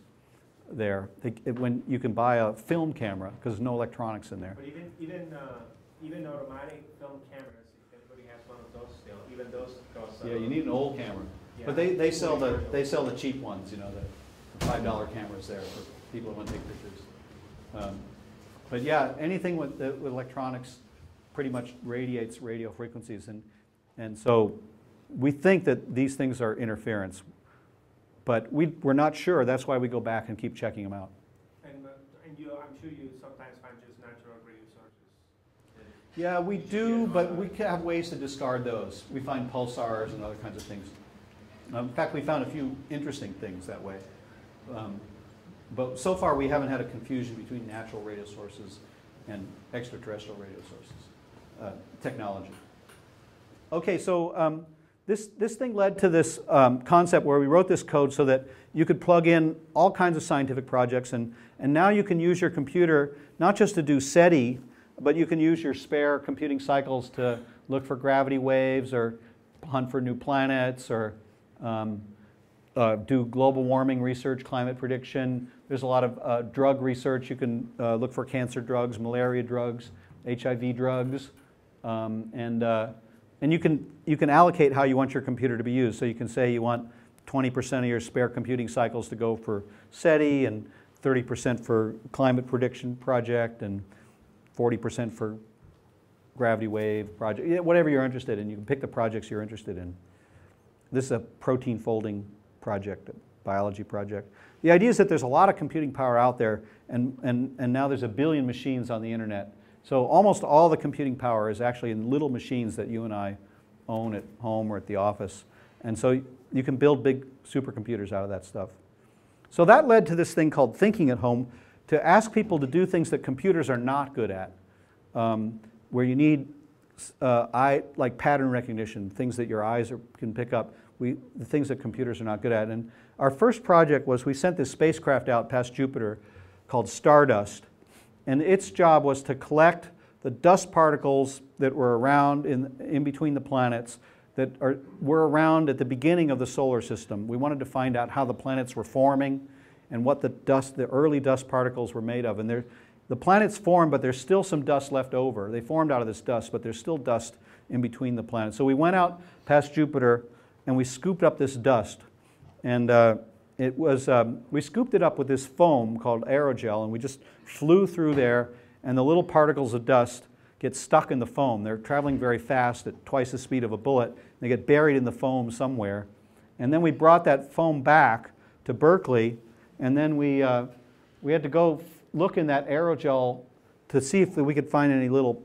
there. They, it- when you can buy a film camera because there's no electronics in there. But even, even, uh, even automatic film cameras, if anybody has one of those still, even those cost. Yeah, you need an old camera. yeah, But they, they sell the, they sell the cheap ones, you know, the five dollar cameras there for people who want to take pictures. Um, But yeah, anything with, the- with electronics pretty much radiates radio frequencies and, and so we think that these things are interference. But we, we're not sure, that's why we go back and keep checking them out. And, uh, and you, I'm sure you sometimes find just natural radio sources. Yeah, we do, but we have ways to discard those. We find pulsars and other kinds of things. Um, In fact, we found a few interesting things that way. Um, But so far, we haven't had a confusion between natural radio sources and extraterrestrial radio sources, uh, technology. Okay, so um, this, this thing led to this um, concept where we wrote this code so that you could plug in all kinds of scientific projects, and, and now you can use your computer not just to do SETI, but you can use your spare computing cycles to look for gravity waves or hunt for new planets or um, uh, do global warming research, climate prediction. There's a lot of uh, drug research. You can uh, look for cancer drugs, malaria drugs, HIV drugs, um, and, uh, and you, can, you can allocate how you want your computer to be used. So you can say you want 20% of your spare computing cycles to go for SETI and 30% for climate prediction project and 40% for gravity wave project, whatever you're interested in. You can pick the projects you're interested in. This is a protein folding project, a biology project. The idea is that there's a lot of computing power out there, and, and, and now there's a billion machines on the internet. So almost all the computing power is actually in little machines that you and I own at home or at the office. And so you can build big supercomputers out of that stuff. So that led to this thing called thinking at home, to ask people to do things that computers are not good at, um, where you need uh, eye, like pattern recognition, things that your eyes are, can pick up, we, the things that computers are not good at. And our first project was we sent this spacecraft out past Jupiter called Stardust, and its job was to collect the dust particles that were around in, in between the planets that are, were around at the beginning of the solar system. We wanted to find out how the planets were forming and what the dust, the early dust particles were made of. And there, the planets formed, but there's still some dust left over. They formed out of this dust, but there's still dust in between the planets. So we went out past Jupiter and we scooped up this dust. And uh, it was, um, we scooped it up with this foam called aerogel, and we just flew through there, and the little particles of dust get stuck in the foam. They're traveling very fast at twice the speed of a bullet. They get buried in the foam somewhere. And then we brought that foam back to Berkeley, and then we, uh, we had to go look in that aerogel to see if we could find any little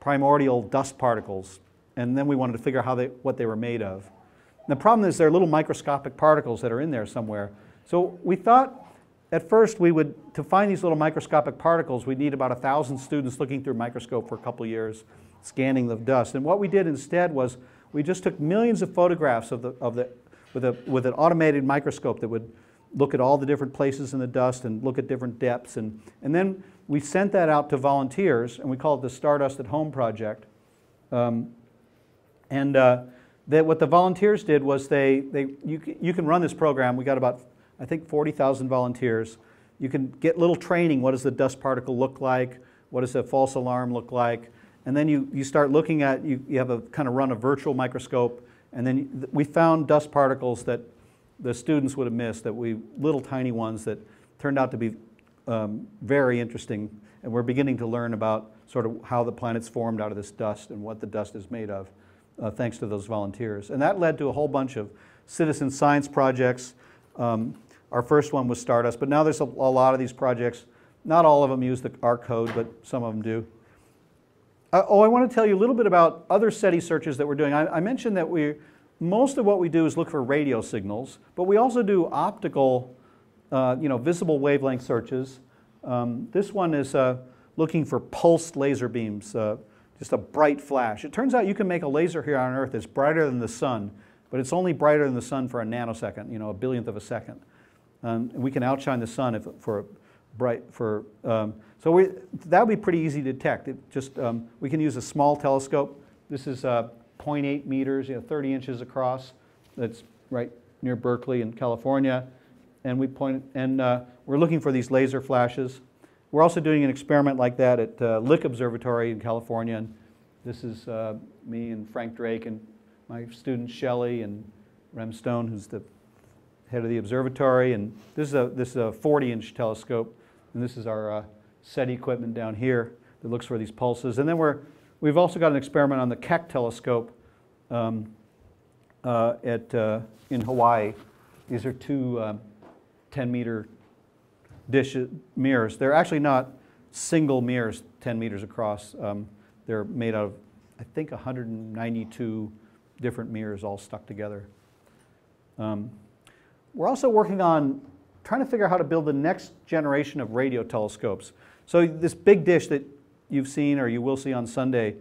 primordial dust particles. And then we wanted to figure out how they, what they were made of. And the problem is there are little microscopic particles that are in there somewhere. So we thought at first we would, to find these little microscopic particles, we'd need about a thousand students looking through a microscope for a couple years, scanning the dust. And what we did instead was we just took millions of photographs of the, of the, with, a, with an automated microscope that would look at all the different places in the dust and look at different depths. And, and then we sent that out to volunteers, and we call it the Stardust at Home project. Um, and uh, that what the volunteers did was they, they you, you can run this program. We got about, I think, 40,000 volunteers. You can get little training. What does the dust particle look like? What does a false alarm look like? And then you, you start looking at, you, you have a kind of run a virtual microscope. And then we found dust particles that the students would have missed, that we, little tiny ones that turned out to be um, very interesting. And we're beginning to learn about sort of how the planets formed out of this dust and what the dust is made of uh, thanks to those volunteers. And that led to a whole bunch of citizen science projects. Um, our first one was Stardust, but now there's a, a, lot of these projects. Not all of them use the, our code, but some of them do. Uh, oh, I want to tell you a little bit about other SETI searches that we're doing. I, I mentioned that we, most of what we do is look for radio signals, but we also do optical, uh, you know, visible wavelength searches. Um, this one is uh, looking for pulsed laser beams. Uh, just a bright flash. It turns out you can make a laser here on Earth that's brighter than the sun, but it's only brighter than the sun for a nanosecond, you know, a billionth of a second. And we can outshine the sun if, for a bright, for, um, so we, that would be pretty easy to detect. It just, um, we can use a small telescope. This is uh, 0.8 meters, you know, 30 inches across. That's right near Berkeley in California. And we point, and uh, we're looking for these laser flashes. We're also doing an experiment like that at uh, Lick Observatory in California. And this is uh, me and Frank Drake and my student Shelley and Rem Stone, who's the head of the observatory. And this is a, this is a 40-inch telescope. And this is our uh, SETI equipment down here that looks for these pulses. And then we're, we've also got an experiment on the Keck telescope um, uh, at, uh, in Hawaii. These are two 10-meter um, dish mirrors. They're actually not single mirrors 10 meters across. Um, they're made out of, I think, 192 different mirrors all stuck together. Um, we're also working on trying to figure out how to build the next generation of radio telescopes. So this big dish that you've seen or you will see on Sunday,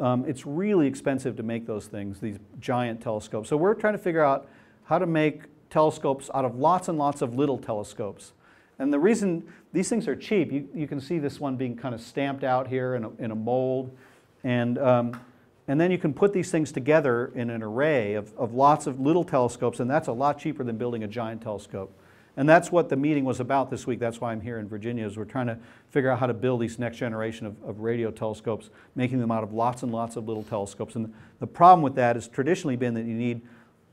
um, it's really expensive to make those things, these giant telescopes. So we're trying to figure out how to make telescopes out of lots and lots of little telescopes. And the reason these things are cheap, you, you can see this one being kind of stamped out here in a, in a mold. And, um, and then you can put these things together in an array of, of lots of little telescopes, and that's a lot cheaper than building a giant telescope. And that's what the meeting was about this week. That's why I'm here in Virginia, is we're trying to figure out how to build these next generation of, of radio telescopes, making them out of lots and lots of little telescopes. And the problem with that has traditionally been that you need,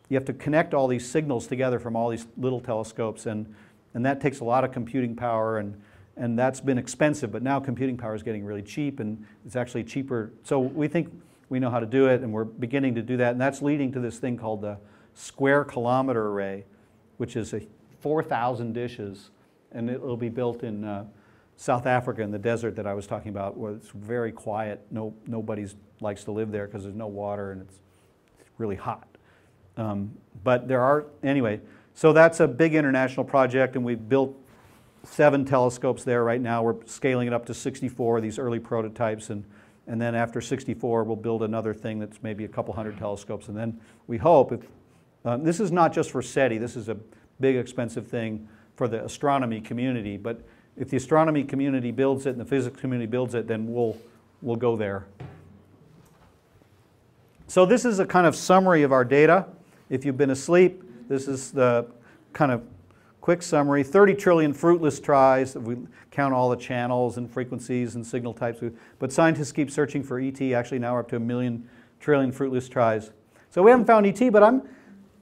you have to connect all these signals together from all these little telescopes, and and that takes a lot of computing power and, and that's been expensive, but now computing power is getting really cheap and it's actually cheaper. So we think we know how to do it and we're beginning to do that and that's leading to this thing called the square kilometer array, which is a 4,000 dishes and it'll be built in uh, South Africa in the desert that I was talking about where it's very quiet. No, nobody likes to live there because there's no water and it's really hot. Um, but there are, anyway, so that's a big international project, and we've built seven telescopes there right now. We're scaling it up to 64, these early prototypes, and, and then after 64, we'll build another thing that's maybe a couple hundred telescopes. And then we hope, if um, this is not just for SETI, this is a big expensive thing for the astronomy community, but if the astronomy community builds it and the physics community builds it, then we'll, we'll go there. So this is a kind of summary of our data. If you've been asleep, this is the kind of quick summary. 30 trillion fruitless tries, if we count all the channels and frequencies and signal types. But scientists keep searching for ET. Actually, now we're up to a million trillion fruitless tries. So we haven't found ET, but I'm,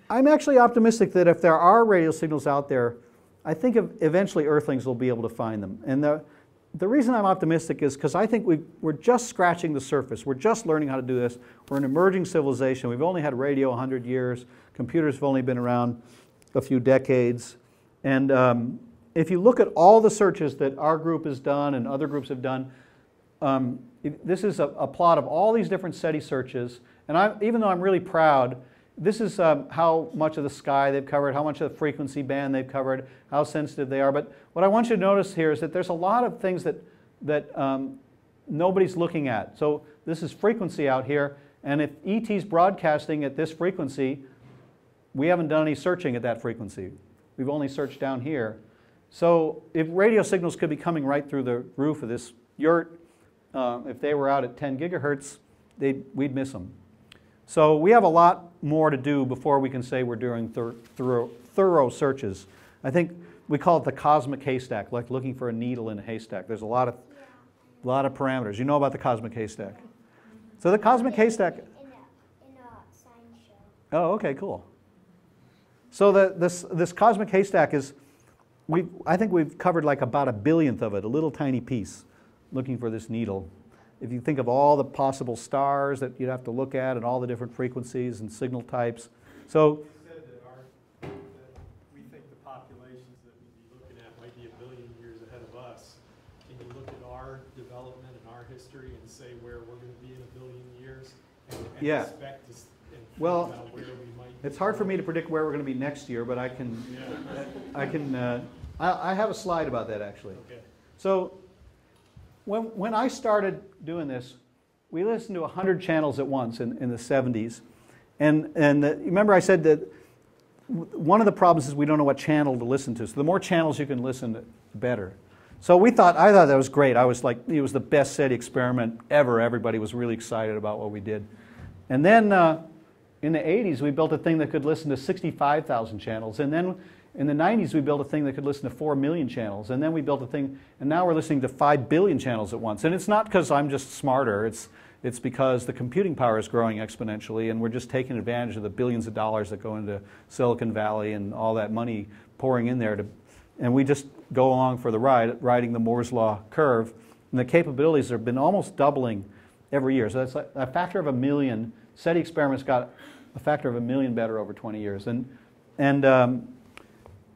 I'm actually optimistic that if there are radio signals out there, I think eventually Earthlings will be able to find them. And the, the reason I'm optimistic is because I think we we're just scratching the surface. We're just learning how to do this. We're an emerging civilization. We've only had radio 100 years. Computers have only been around a few decades. And um, if you look at all the searches that our group has done and other groups have done, um, this is a, a plot of all these different SETI searches. And I, even though I'm really proud, this is um, how much of the sky they've covered, how much of the frequency band they've covered, how sensitive they are. But what I want you to notice here is that there's a lot of things that, that um, nobody's looking at. So this is frequency out here. And if ET's broadcasting at this frequency, we haven't done any searching at that frequency. We've only searched down here. So if radio signals could be coming right through the roof of this yurt, uh, if they were out at 10 gigahertz, we'd miss them. So we have a lot more to do before we can say we're doing thorough, thorough searches. I think we call it the cosmic haystack, like looking for a needle in a haystack. There's a lot of, lot of parameters. You know about the cosmic haystack. So the cosmic haystack. In a, in a science show. Oh, okay, cool. So the, this, this cosmic haystack is, we, I think we've covered like about a billionth of it, a little tiny piece, looking for this needle. If you think of all the possible stars that you'd have to look at and all the different frequencies and signal types. So, You said that our, that we think the populations that we'd be looking at might be a billion years ahead of us. Can you look at our development and our history and say where we're gonna be in a billion years? and- and Yeah. expect to s- and think Well, where we might it's hard for me to predict where we're going to be next year, but I can, I can, uh, I, I have a slide about that actually. Okay. So when, when I started doing this, we listened to 100 channels at once in, in the 70s. And, and the, remember I said that one of the problems is we don't know what channel to listen to. So the more channels you can listen to, the better. So we thought, I thought that was great. I was like, it was the best SETI experiment ever. Everybody was really excited about what we did. And then uh, in the 80s, we built a thing that could listen to 65,000 channels. And then in the 90s, we built a thing that could listen to 4 million channels. And then we built a thing, and now we're listening to 5 billion channels at once. And it's not because I'm just smarter, it's, it's because the computing power is growing exponentially, and we're just taking advantage of the billions of dollars that go into Silicon Valley and all that money pouring in there. To, and we just go along for the ride, riding the Moore's Law curve. And the capabilities have been almost doubling every year. So that's like a factor of a million. SETI experiments got a factor of a million better over 20 years. And, and um,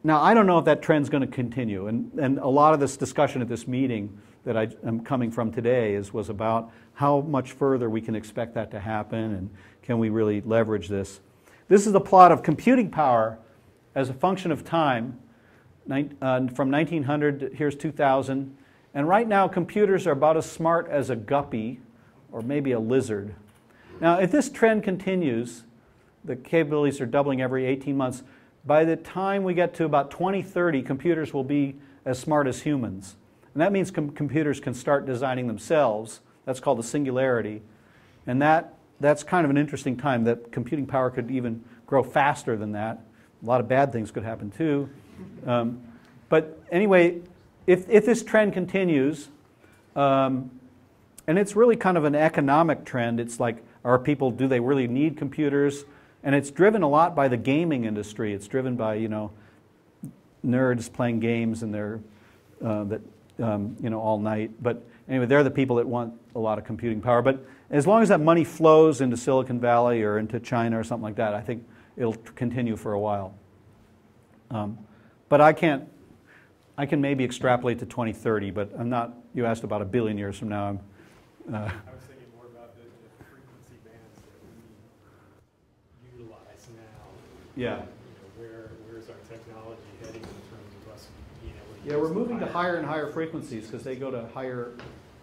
now I don't know if that trend's going to continue. And, and a lot of this discussion at this meeting that I am coming from today is, was about how much further we can expect that to happen and can we really leverage this. This is a plot of computing power as a function of time Nin- uh, from 1900, to- here's 2000. And right now, computers are about as smart as a guppy or maybe a lizard. Now, if this trend continues, the capabilities are doubling every 18 months. By the time we get to about 2030, computers will be as smart as humans. And that means com- computers can start designing themselves. That's called the singularity. And that, that's kind of an interesting time that computing power could even grow faster than that. A lot of bad things could happen too. Um, but anyway, if, if this trend continues, um, and it's really kind of an economic trend, it's like, are people, do they really need computers? And it's driven a lot by the gaming industry. It's driven by, you know, nerds playing games and they're, uh, that, um, you know, all night. But anyway, they're the people that want a lot of computing power. But as long as that money flows into Silicon Valley or into China or something like that, I think it'll continue for a while. Um, but I can't, I can maybe extrapolate to 2030, but I'm not, you asked about a billion years from now. I'm, uh, I was thinking more about the, the frequency bands that we utilize now. Yeah. You know, where, where's our technology heading in terms of us being able to? Yeah, we're moving to higher and higher frequencies because they go to higher,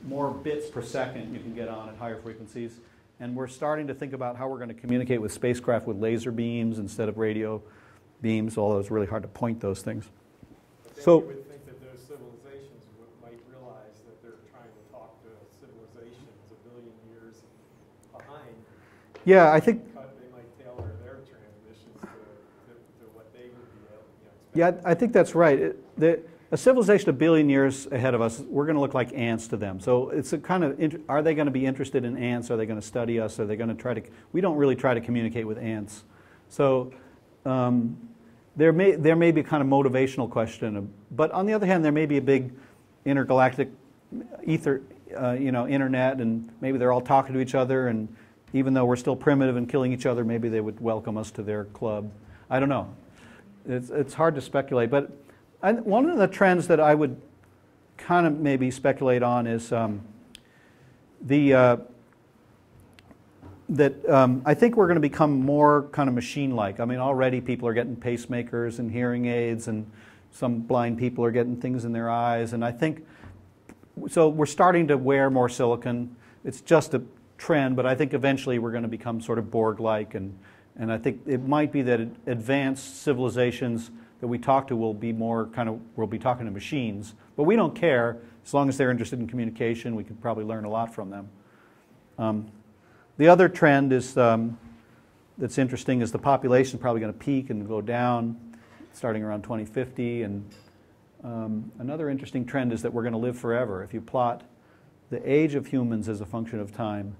more bits per second you can get on at higher frequencies. And we're starting to think about how we're going to communicate with spacecraft with laser beams instead of radio beams, although it's really hard to point those things. But So- you would think that those civilizations would, might realize that they're trying to talk to civilizations behind, Yeah, I think, cut- they might tailor their transmissions to, to to what they would be, able, you know, yeah. I think that's right. It- the- a civilization a billion years ahead of us, we're going to look like ants to them. So it's a kind of, are they going to be interested in ants? Are they going to study us? Are they going to try to, we don't really try to communicate with ants. So um, there, may, there may be a kind of motivational question. But on the other hand, there may be a big intergalactic ether, uh, you know, internet, and maybe they're all talking to each other. And even though we're still primitive and killing each other, maybe they would welcome us to their club. I don't know. It's, it's hard to speculate. But I, one of the trends that I would kind of maybe speculate on is um, the uh, that um, I think we're going to become more kind of machine-like. I mean, already people are getting pacemakers and hearing aids, and some blind people are getting things in their eyes. And I think so. We're starting to wear more silicon. It's just a trend, but I think eventually we're going to become sort of Borg-like, and and I think it might be that advanced civilizations that we talk to will be more kind of we'll be talking to machines, but we don't care as long as they're interested in communication. We can probably learn a lot from them. Um, the other trend is um, that's interesting is the population is probably going to peak and go down starting around 2050. And um, another interesting trend is that we're going to live forever. If you plot the age of humans as a function of time,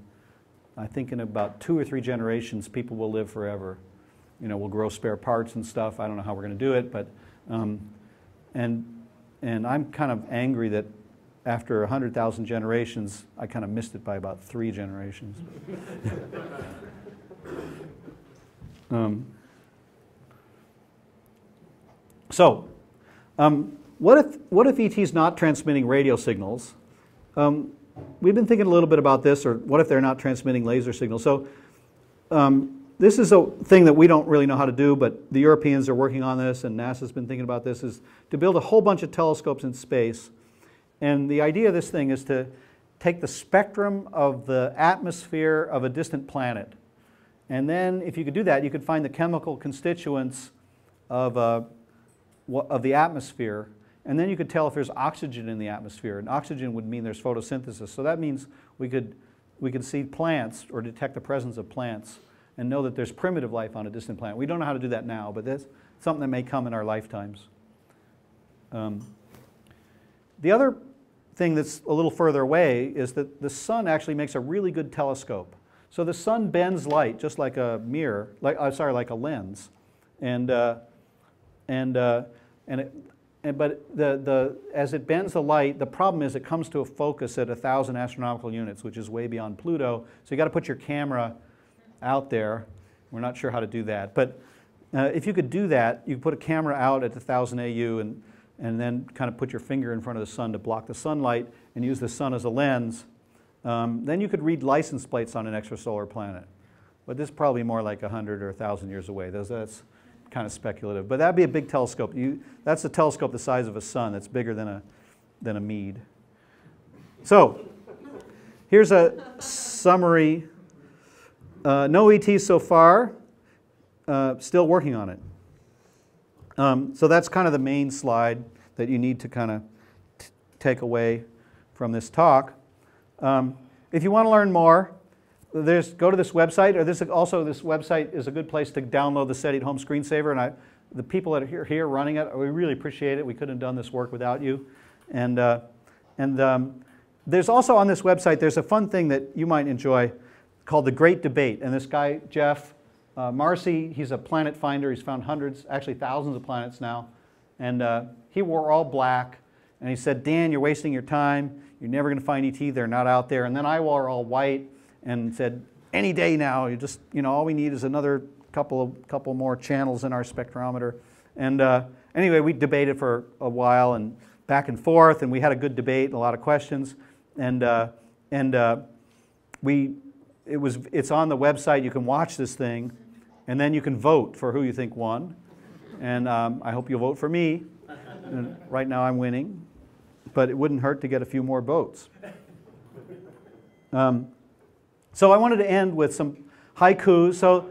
I think in about two or three generations, people will live forever. You know, we'll grow spare parts and stuff. I don't know how we're going to do it, but um, and and I'm kind of angry that after 100,000 generations, I kind of missed it by about three generations. um, so, um, what if what if ET is not transmitting radio signals? Um, we've been thinking a little bit about this, or what if they're not transmitting laser signals? So, um, this is a thing that we don't really know how to do, but the Europeans are working on this, and NASA's been thinking about this: is to build a whole bunch of telescopes in space. And the idea of this thing is to take the spectrum of the atmosphere of a distant planet, and then if you could do that, you could find the chemical constituents of uh, of the atmosphere, and then you could tell if there's oxygen in the atmosphere. And oxygen would mean there's photosynthesis. So that means we could, we could see plants or detect the presence of plants and know that there's primitive life on a distant planet. We don't know how to do that now, but that's something that may come in our lifetimes. Um, the other thing that's a little further away is that the sun actually makes a really good telescope. So the sun bends light just like a mirror, like uh, sorry, like a lens, and uh, and uh, and, it, and but the the as it bends the light, the problem is it comes to a focus at a thousand astronomical units, which is way beyond Pluto. So you got to put your camera out there. We're not sure how to do that, but uh, if you could do that, you could put a camera out at a thousand AU and and then kind of put your finger in front of the sun to block the sunlight and use the sun as a lens. Um, then you could read license plates on an extrasolar planet. But this is probably more like 100 or 1,000 years away. That's kind of speculative. But that'd be a big telescope. You, that's a telescope the size of a sun. That's bigger than a, than a Meade. So here's a summary. Uh, no ET so far. Uh, still working on it. Um, so that's kind of the main slide that you need to kind of take away from this talk. Um, if you want to learn more, there's, go to this website, or this also this website is a good place to download the SETI at Home screensaver. And I, the people that are here, here running it, we really appreciate it. We couldn't have done this work without you. And, uh, and um, there's also on this website, there's a fun thing that you might enjoy called the Great Debate. And this guy, Geoff uh, Marcy, he's a planet finder. He's found hundreds, actually thousands of planets now. And uh, he wore all black. And he said, Dan, you're wasting your time. You're never going to find ET. They're not out there. And then I wore all white and said, any day now, you just, you know, all we need is another couple of couple more channels in our spectrometer. And uh, anyway, we debated for a while and back and forth, and we had a good debate, and a lot of questions. And, uh, and uh, we, it was, it's on the website. You can watch this thing, and then you can vote for who you think won. And um, I hope you'll vote for me. And right now I'm winning, but it wouldn't hurt to get a few more votes. Um, so I wanted to end with some haikus. So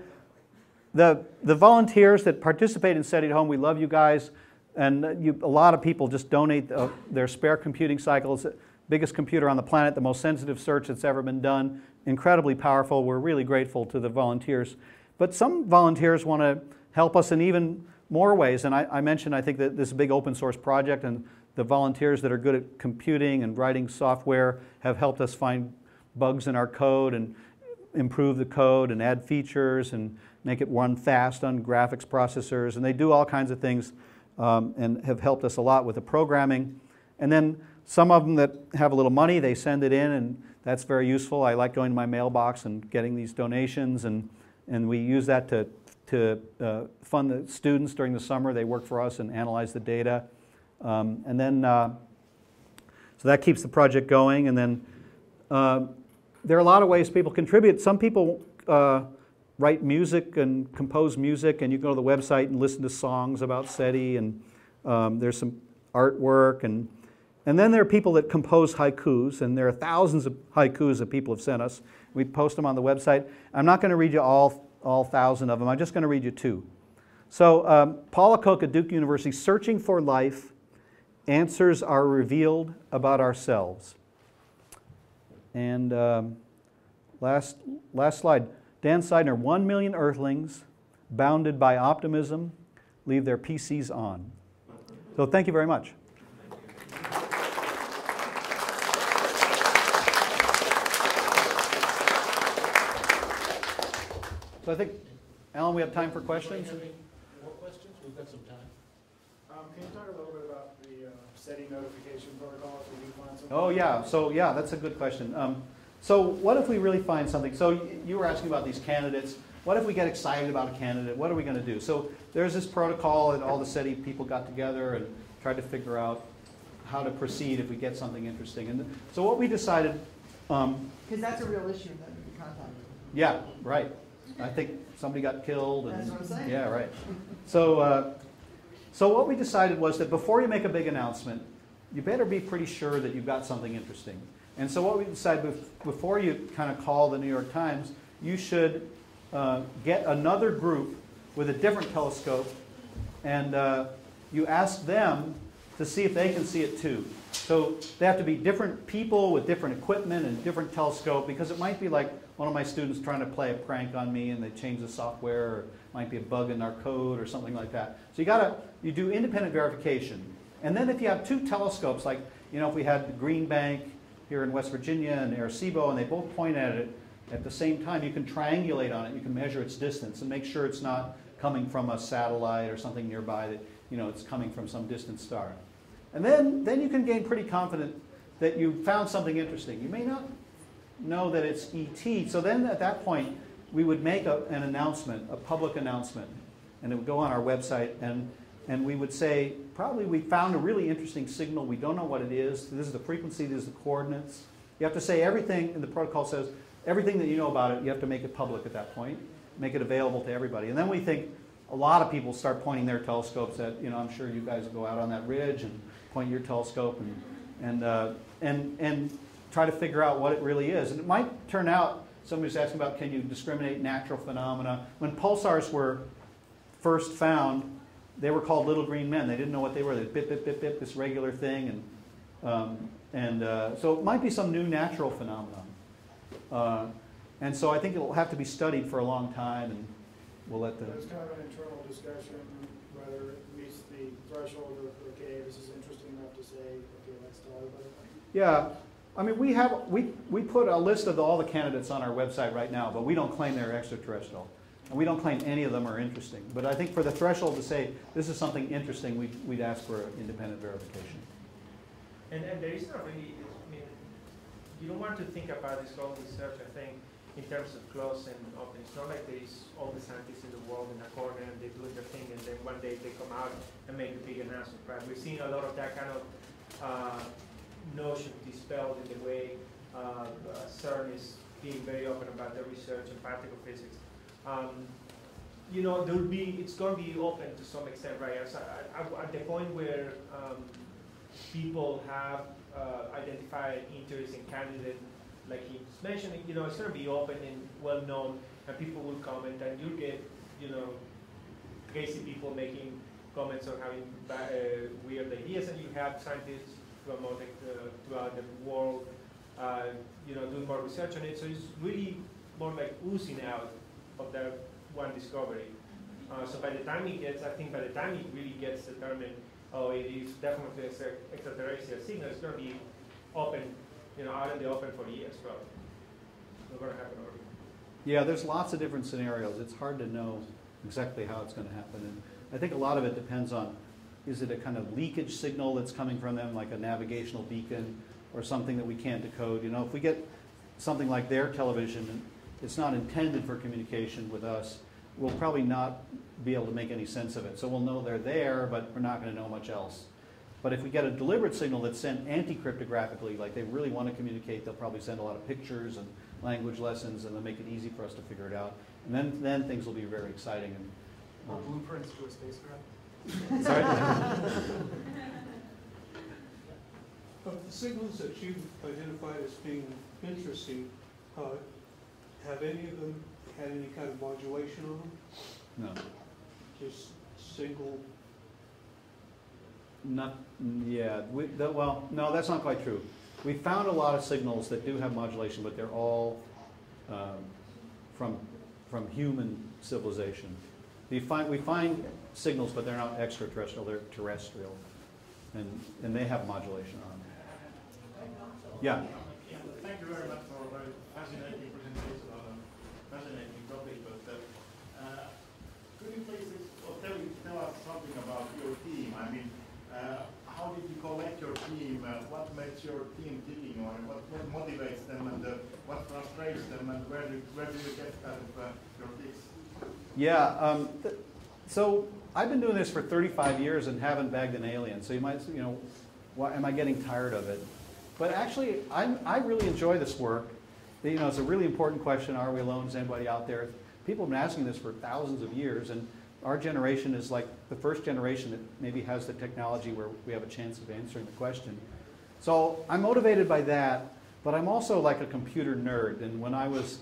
the, the volunteers that participate in SETI at Home, we love you guys. And you, a lot of people just donate uh, their spare computing cycles. biggest computer on the planet, the most sensitive search that's ever been done. Incredibly powerful. We're really grateful to the volunteers. But some volunteers want to help us in even more ways. And I, I mentioned, I think, that this big open source project, and the volunteers that are good at computing and writing software have helped us find bugs in our code and improve the code and add features and make it run fast on graphics processors. And they do all kinds of things um, and have helped us a lot with the programming. And then some of them that have a little money, they send it in, and that's very useful. I like going to my mailbox and getting these donations, and, and we use that to, to uh, fund the students during the summer. They work for us and analyze the data. Um, and then, uh, so that keeps the project going. And then uh, there are a lot of ways people contribute. Some people uh, write music and compose music, and you go to the website and listen to songs about SETI, and um, there's some artwork. And, and then there are people that compose haikus, and there are thousands of haikus that people have sent us. We post them on the website. I'm not going to read you all, all thousand of them, I'm just going to read you two. So, um, Paula Cook at Duke University, Searching for Life, Answers Are Revealed About Ourselves. And um, last, last slide. Dan Seidner, 1 million earthlings bounded by optimism leave their PCs on. So thank you very much. So I think, Alan, we have time for questions? Anybody have any More questions? We've got some time. Um, can you talk a little bit about the, uh, SETI notification protocol if we do find something? Oh, yeah, so, yeah, that's a good question. Um, so what if we really find something? So you were asking about these candidates. What if we get excited about a candidate? What are we going to do? So there's this protocol and all the SETI people got together and tried to figure out how to proceed if we get something interesting. And so what we decided, um, Because that's a real issue that we contact. yeah, right. I think somebody got killed. And, That's what I'm saying. Yeah, right. So, uh, so what we decided was that before you make a big announcement, you better be pretty sure that you've got something interesting. And so what we decided bef- before you kind of call the New York Times, you should uh, get another group with a different telescope, and uh, you ask them to see if they can see it too. So they have to be different people with different equipment and different telescope because it might be like one of my students trying to play a prank on me and they change the software or it might be a bug in our code or something like that. So you gotta you do independent verification. And then if you have two telescopes, like you know if we had the Green Bank here in West Virginia and Arecibo and they both point at it at the same time, you can triangulate on it, you can measure its distance and make sure it's not coming from a satellite or something nearby that you know it's coming from some distant star. And then, then you can gain pretty confident that you found something interesting. You may not know that it's ET. So then at that point, we would make a, an announcement, a public announcement, and it would go on our website, and, and we would say, probably we found a really interesting signal. We don't know what it is. This is the frequency, this is the coordinates. You have to say everything, and the protocol says, everything that you know about it, you have to make it public at that point, make it available to everybody. And then we think a lot of people start pointing their telescopes at, you know, I'm sure you guys go out on that ridge and point your telescope and, and, uh, and, and try to figure out what it really is. And it might turn out, somebody's asking about can you discriminate natural phenomena. When pulsars were first found, they were called little green men. They didn't know what they were. They bip, bip, bip, bip, this regular thing. And, um, and uh, so it might be some new natural phenomenon. Uh, and so I think it'll have to be studied for a long time, and we'll let the. There's kind of an internal discussion whether it meets the threshold of, okay, this is interesting enough to say, okay, let's tell everybody. Yeah, I mean, we have, we, we put a list of all the candidates on our website right now, but we don't claim they're extraterrestrial. And we don't claim any of them are interesting. But I think for the threshold to say, this is something interesting, we'd, we'd ask for independent verification. And, and there is not really, I mean, you don't want to think about this whole research, I think, in terms of close and open. It's not like there is all the scientists in the world in a corner and they do their thing and then one day they come out and make a big announcement, right? We've seen a lot of that kind of uh, notion dispelled in the way uh, uh, CERN is being very open about their research in particle physics. Um, you know, there will be, it's going to be open to some extent, right? At the point where um, people have uh, identified interest in candidate, like he was mentioning, you know, it's going to be open and well known, and people will comment, and you'll get, you know, crazy people making comments or having uh, weird ideas, and you have scientists promote it uh, throughout the world, uh, you know, doing more research on it. So it's really more like oozing out of that one discovery. Uh, so by the time it gets, I think by the time it really gets determined, oh, it is definitely extra- extraterrestrial signal, it's going to be open, you know, out in the open for years probably. Not going to happen already. Yeah, there's lots of different scenarios. It's hard to know exactly how it's going to happen. And I think a lot of it depends on, is it a kind of leakage signal that's coming from them, like a navigational beacon, or something that we can't decode? You know, if we get something like their television, it's not intended for communication with us, we'll probably not be able to make any sense of it. So we'll know they're there, but we're not going to know much else. But if we get a deliberate signal that's sent anti-cryptographically, like they really want to communicate, they'll probably send a lot of pictures and language lessons, and they'll make it easy for us to figure it out. And then, then things will be very exciting. And, Or um, blueprints to a spacecraft? sorry? Of the signals that you've identified as being interesting, uh, have any of them had any kind of modulation on them? no, Just single, not yeah. We, the, well, no, that's not quite true. We found a lot of signals that do have modulation, but they're all um, from from human civilization. We find we find signals, but they're not extraterrestrial; they're terrestrial, and and they have modulation on them. Yeah. Yeah, Thank you very much for a very fascinating presentation on a fascinating topic, but uh, uh, could you please ex- or tell, tell us something about your team? I mean, uh, how did you collect your what makes your team ticking on? What, what motivates them and uh, what frustrates them and where do, where do you get kind of uh, your picks? Yeah. Um, so I've been doing this for 35 years and haven't bagged an alien. So you might, you know, why am I getting tired of it? But actually, I'm, I really enjoy this work. You know, it's a really important question. Are we alone? Is anybody out there? People have been asking this for thousands of years, and our generation is like the first generation that maybe has the technology where we have a chance of answering the question. So I'm motivated by that, but I'm also like a computer nerd. And when I was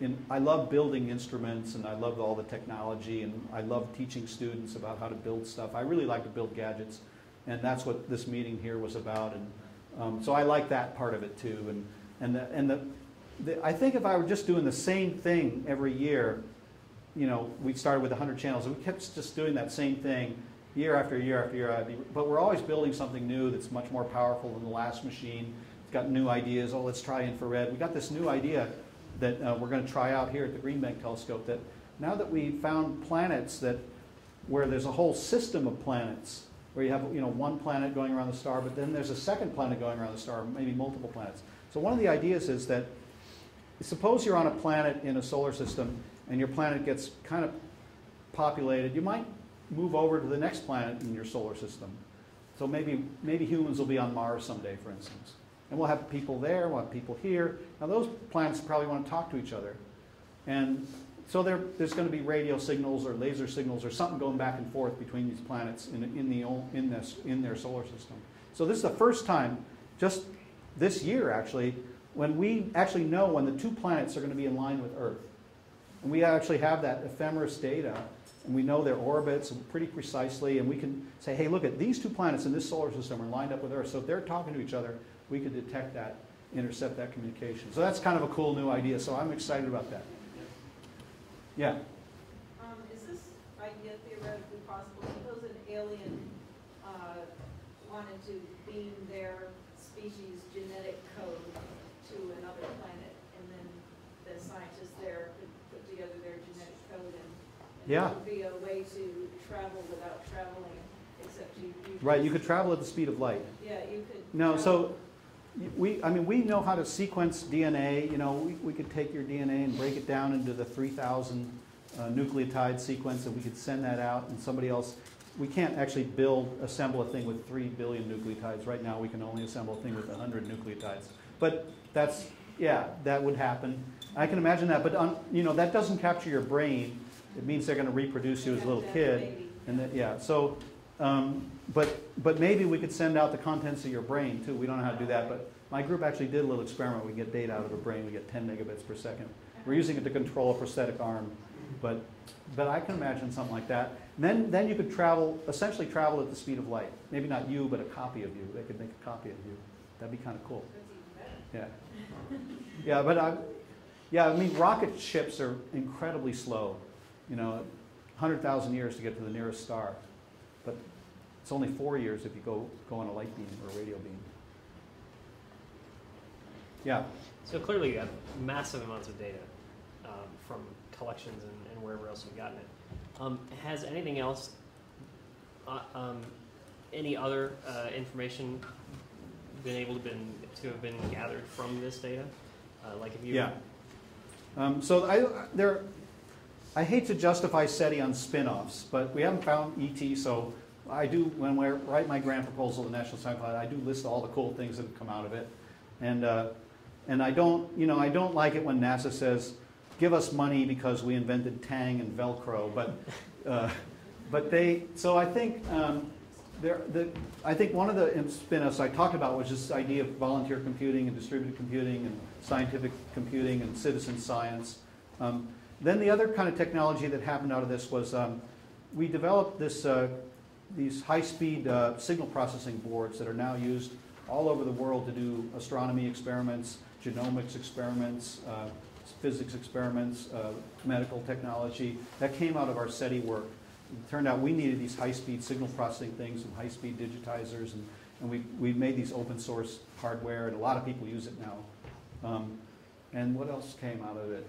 in, I love building instruments and I love all the technology and I love teaching students about how to build stuff. I really like to build gadgets, and that's what this meeting here was about. And um, so I like that part of it too. And and the, and the, the, I think if I were just doing the same thing every year, you know, we started with 100 channels and we kept just doing that same thing year after year after year. But we're always building something new that's much more powerful than the last machine. It's got new ideas. Oh, let's try infrared. We got this new idea that uh, we're going to try out here at the Green Bank Telescope. That now that we found planets that where there's a whole system of planets, where you have you know one planet going around the star, but then there's a second planet going around the star, maybe multiple planets. So one of the ideas is that suppose you're on a planet in a solar system and your planet gets kind of populated, you might move over to the next planet in your solar system. So maybe maybe humans will be on Mars someday, for instance. And we'll have people there, we'll have people here. Now those planets probably want to talk to each other. And so there, there's going to be radio signals or laser signals or something going back and forth between these planets in, in, the, in, this, in their solar system. So this is the first time, just this year actually, when we actually know when the two planets are going to be in line with Earth. And we actually have that ephemeris data, and we know their orbits pretty precisely, and we can say, hey, look at these two planets in this solar system are lined up with Earth. So if they're talking to each other, we could detect that, intercept that communication. So that's kind of a cool new idea. So I'm excited about that. Yeah. Um, is this idea theoretically possible? Suppose an alien, uh, wanted to beam their species genetic code to another planet, and then the scientists there could put together their genetic code and, and Yeah. it would be a way to travel without traveling, except you, you. Right. You could travel at the speed of light. Yeah, you could. No, so we, I mean, we know how to sequence DNA. You know, we, we could take your DNA and break it down into the 3,000 uh, nucleotide sequence, and we could send that out, and somebody else. We can't actually build, assemble a thing with 3 billion nucleotides. Right now, we can only assemble a thing with 100 nucleotides. But that's, yeah, that would happen. I can imagine that, but on, you know, that doesn't capture your brain. It means they're going to reproduce you as a little kid. And that, yeah, so, um, but, but maybe we could send out the contents of your brain too. We don't know how to do that, but my group actually did a little experiment. We get data out of a brain. We get 10 megabits per second. We're using it to control a prosthetic arm. But, but I can imagine something like that. And then, then you could travel, essentially travel at the speed of light. Maybe not you, but a copy of you. They could make a copy of you. That'd be kind of cool. Yeah. Yeah, but I, yeah, I mean, rocket ships are incredibly slow. You know, 100,000 years to get to the nearest star. It's only four years if you go, go on a light beam or a radio beam. Yeah. So clearly you have massive amounts of data um, from collections and, and wherever else you've gotten it. Um, has anything else, uh, um, any other uh, information been able to been to have been gathered from this data? Uh, like if you Yeah. Um, so I, there, I hate to justify SETI on spin-offs, but we haven't found ET, so I do, when I write my grant proposal to National Science Fund, I do list all the cool things that have come out of it. And, uh, and I don't, you know, I don't like it when NASA says, give us money because we invented Tang and Velcro, but, uh, but they, so I think, um, there, the, I think one of the spin-offs I talked about was this idea of volunteer computing and distributed computing and scientific computing and citizen science. Um, then the other kind of technology that happened out of this was um, we developed this, uh, these high-speed uh, signal processing boards that are now used all over the world to do astronomy experiments, genomics experiments, uh, physics experiments, uh, medical technology. That came out of our SETI work. It turned out we needed these high-speed signal processing things and high-speed digitizers, and, and we, we made these open source hardware, and a lot of people use it now. Um, and what else came out of it?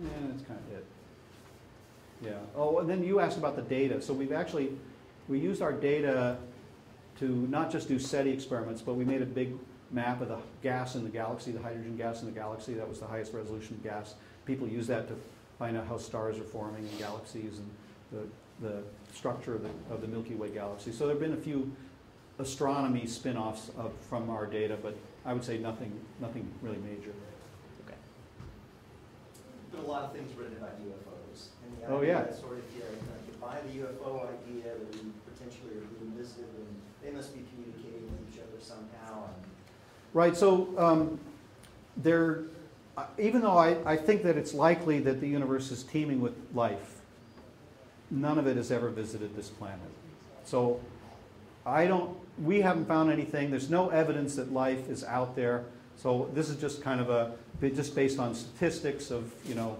Yeah, that's kind of it. Yeah. Oh, and then you asked about the data. So we've actually, we used our data to not just do SETI experiments, but we made a big map of the gas in the galaxy, the hydrogen gas in the galaxy. That was the highest resolution gas. People use that to find out how stars are forming in galaxies and the, the structure of the, of the Milky Way galaxy. So there have been a few astronomy spin-offs of, from our data, but I would say nothing, nothing really major. Been a lot of things written about UFOs. The Oh, yeah. that Sort of, yeah, you know, buy the UFO idea that we potentially are being visited and they must be communicating with each other somehow. And Right, so um, there, uh, even though I, I think that it's likely that the universe is teeming with life, none of it has ever visited this planet. So I don't, we haven't found anything. There's no evidence that life is out there. So this is just kind of a, just based on statistics of, you know,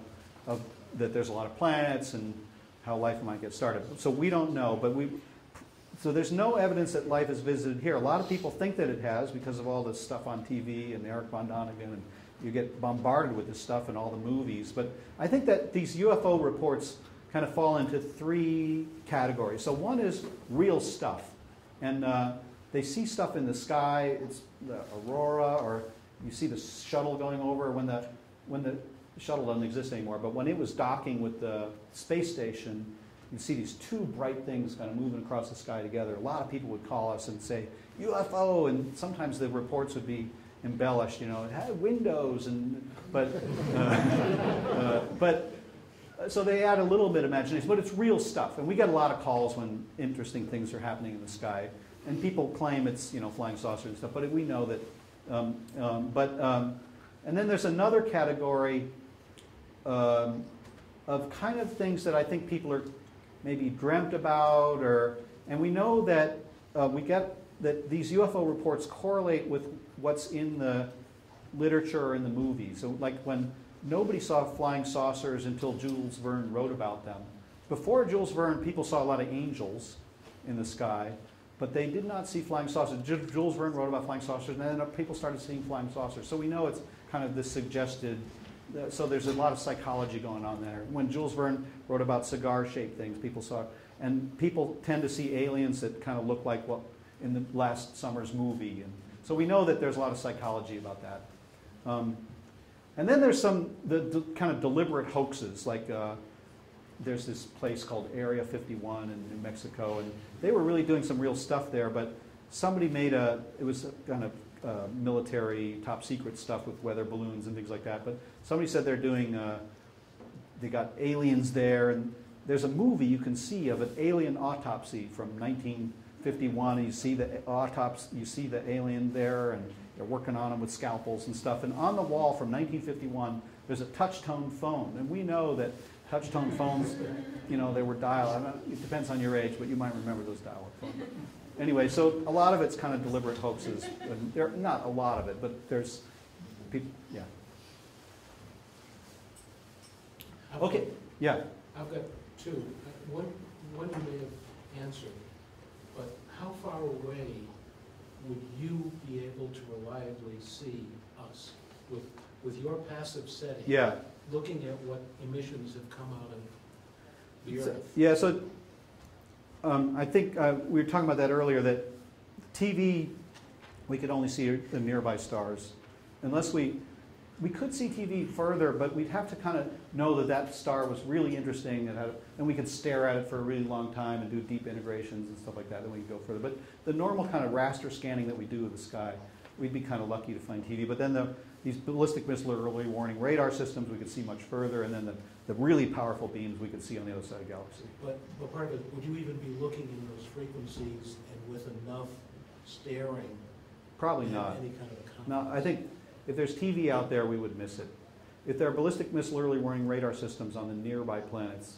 of that there's a lot of planets and how life might get started. So we don't know, but we, so there's no evidence that life has visited here. A lot of people think that it has because of all this stuff on TV and Erich von Däniken, and you get bombarded with this stuff in all the movies. But I think that these UFO reports kind of fall into three categories. So one is real stuff, and uh, they see stuff in the sky. It's the aurora, or you see the shuttle going over when the when the shuttle doesn't exist anymore. But when it was docking with the space station, you see these two bright things kind of moving across the sky together. A lot of people would call us and say UFO, and sometimes the reports would be embellished. You know, it had windows, and but uh, uh, but so they add a little bit of imagination, but it's real stuff. And we get a lot of calls when interesting things are happening in the sky, and people claim it's you know flying saucers and stuff, but we know that. Um, um, but um, and then there's another category um, of kind of things that I think people are maybe dreamt about, or and we know that uh, we get that these UFO reports correlate with what's in the literature or in the movies. So like when nobody saw flying saucers until Jules Verne wrote about them. Before Jules Verne, people saw a lot of angels in the sky, but they did not see flying saucers. Ju- Jules Verne wrote about flying saucers, and then people started seeing flying saucers. So we know it's kind of this suggested. So there's a lot of psychology going on there. When Jules Verne wrote about cigar-shaped things, people saw, and people tend to see aliens that kind of look like what in the last summer's movie. And so we know that there's a lot of psychology about that. Um, and then there's some the, the kind of deliberate hoaxes, like uh, there's this place called Area 51 in New Mexico, and they were really doing some real stuff there. But somebody made a it was kind of uh, military top secret stuff with weather balloons and things like that. But somebody said they're doing uh, they got aliens there, and there's a movie you can see of an alien autopsy from 1951. And you see the autopsy, you see the alien there, and They're working on them with scalpels and stuff. And on the wall from 1951, there's a touch-tone phone. And we know that touch-tone phones, you know, they were dial. It depends on your age, but you might remember those dial-up phones. Anyway, so a lot of it's kind of deliberate hoaxes. And there, not a lot of it, but there's people, yeah. I've Okay, got- yeah. I've got two. One, one you may have answered, but how far away would you be able to reliably see us with, with your passive setting? Yeah. Looking at what emissions have come out of the So- earth? Yeah, so um, I think uh, we were talking about that earlier, that TV, we could only see the nearby stars. Unless we, we could see TV further, but we'd have to kind of know that that star was really interesting and, had, and we could stare at it for a really long time and do deep integrations and stuff like that, then we could go further. But the normal kind of raster scanning that we do of the sky, we'd be kind of lucky to find TV. But then the, these ballistic missile early warning radar systems, we could see much further, and then the, the really powerful beams we could see on the other side of the galaxy. But, but part of it, would you even be looking in those frequencies and with enough staring? Probably not. Any kind of. No, I think if there's TV out there, we would miss it. If there are ballistic missile early warning radar systems on the nearby planets,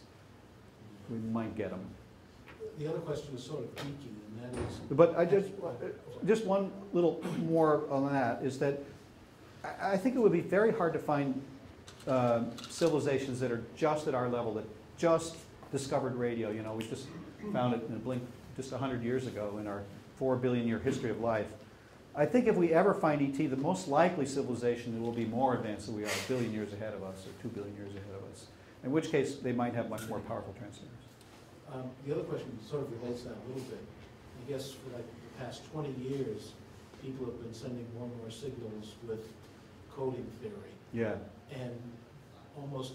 we might get them. The other question is sort of geeky, and that is. But I just, just one little more on that is that I, think it would be very hard to find uh, civilizations that are just at our level, that just discovered radio. You know, we just found it in a blink just 100 years ago in our four billion year history of life. I think if we ever find ET, the most likely civilization will be more advanced than we are, a billion years ahead of us or two billion years ahead of us. In which case, they might have much more powerful transmitters. Um, The other question sort of relates to that a little bit. I guess for like the past twenty years, people have been sending more and more signals with coding theory Yeah, and almost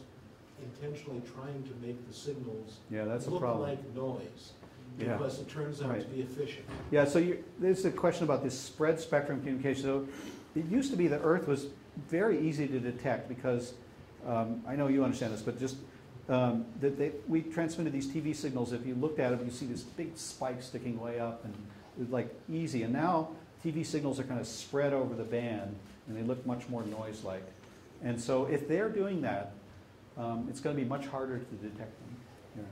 intentionally trying to make the signals yeah, that's a look problem. like noise. Yeah. Because it turns out to be efficient. Yeah, so you, there's a question about this spread spectrum communication. So it used to be the Earth was very easy to detect because, um, I know you understand this, but just um, that they, we transmitted these TV signals. If you looked at them, you see this big spike sticking way up and it was like easy. And now TV signals are kind of spread over the band and they look much more noise-like. And so if they're doing that, um, it's going to be much harder to detect them. Yeah.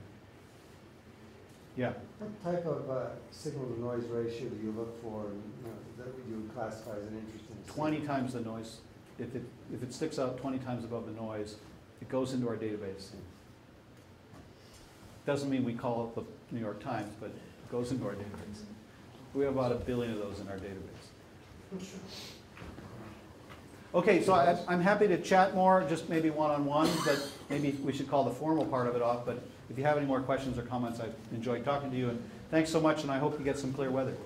Yeah. What type of uh, signal-to-noise ratio do you look for, and, you know, that you would classify as an interesting? signal? 20 times the noise. If it, if it sticks out 20 times above the noise, it goes into our database. Doesn't mean we call it the New York Times, but it goes into our database. We have about a billion of those in our database. Okay, so I, I'm happy to chat more, just maybe one-on-one, but maybe we should call the formal part of it off. But if you have any more questions or comments, I've enjoyed talking to you, and thanks so much, and I hope you get some clear weather.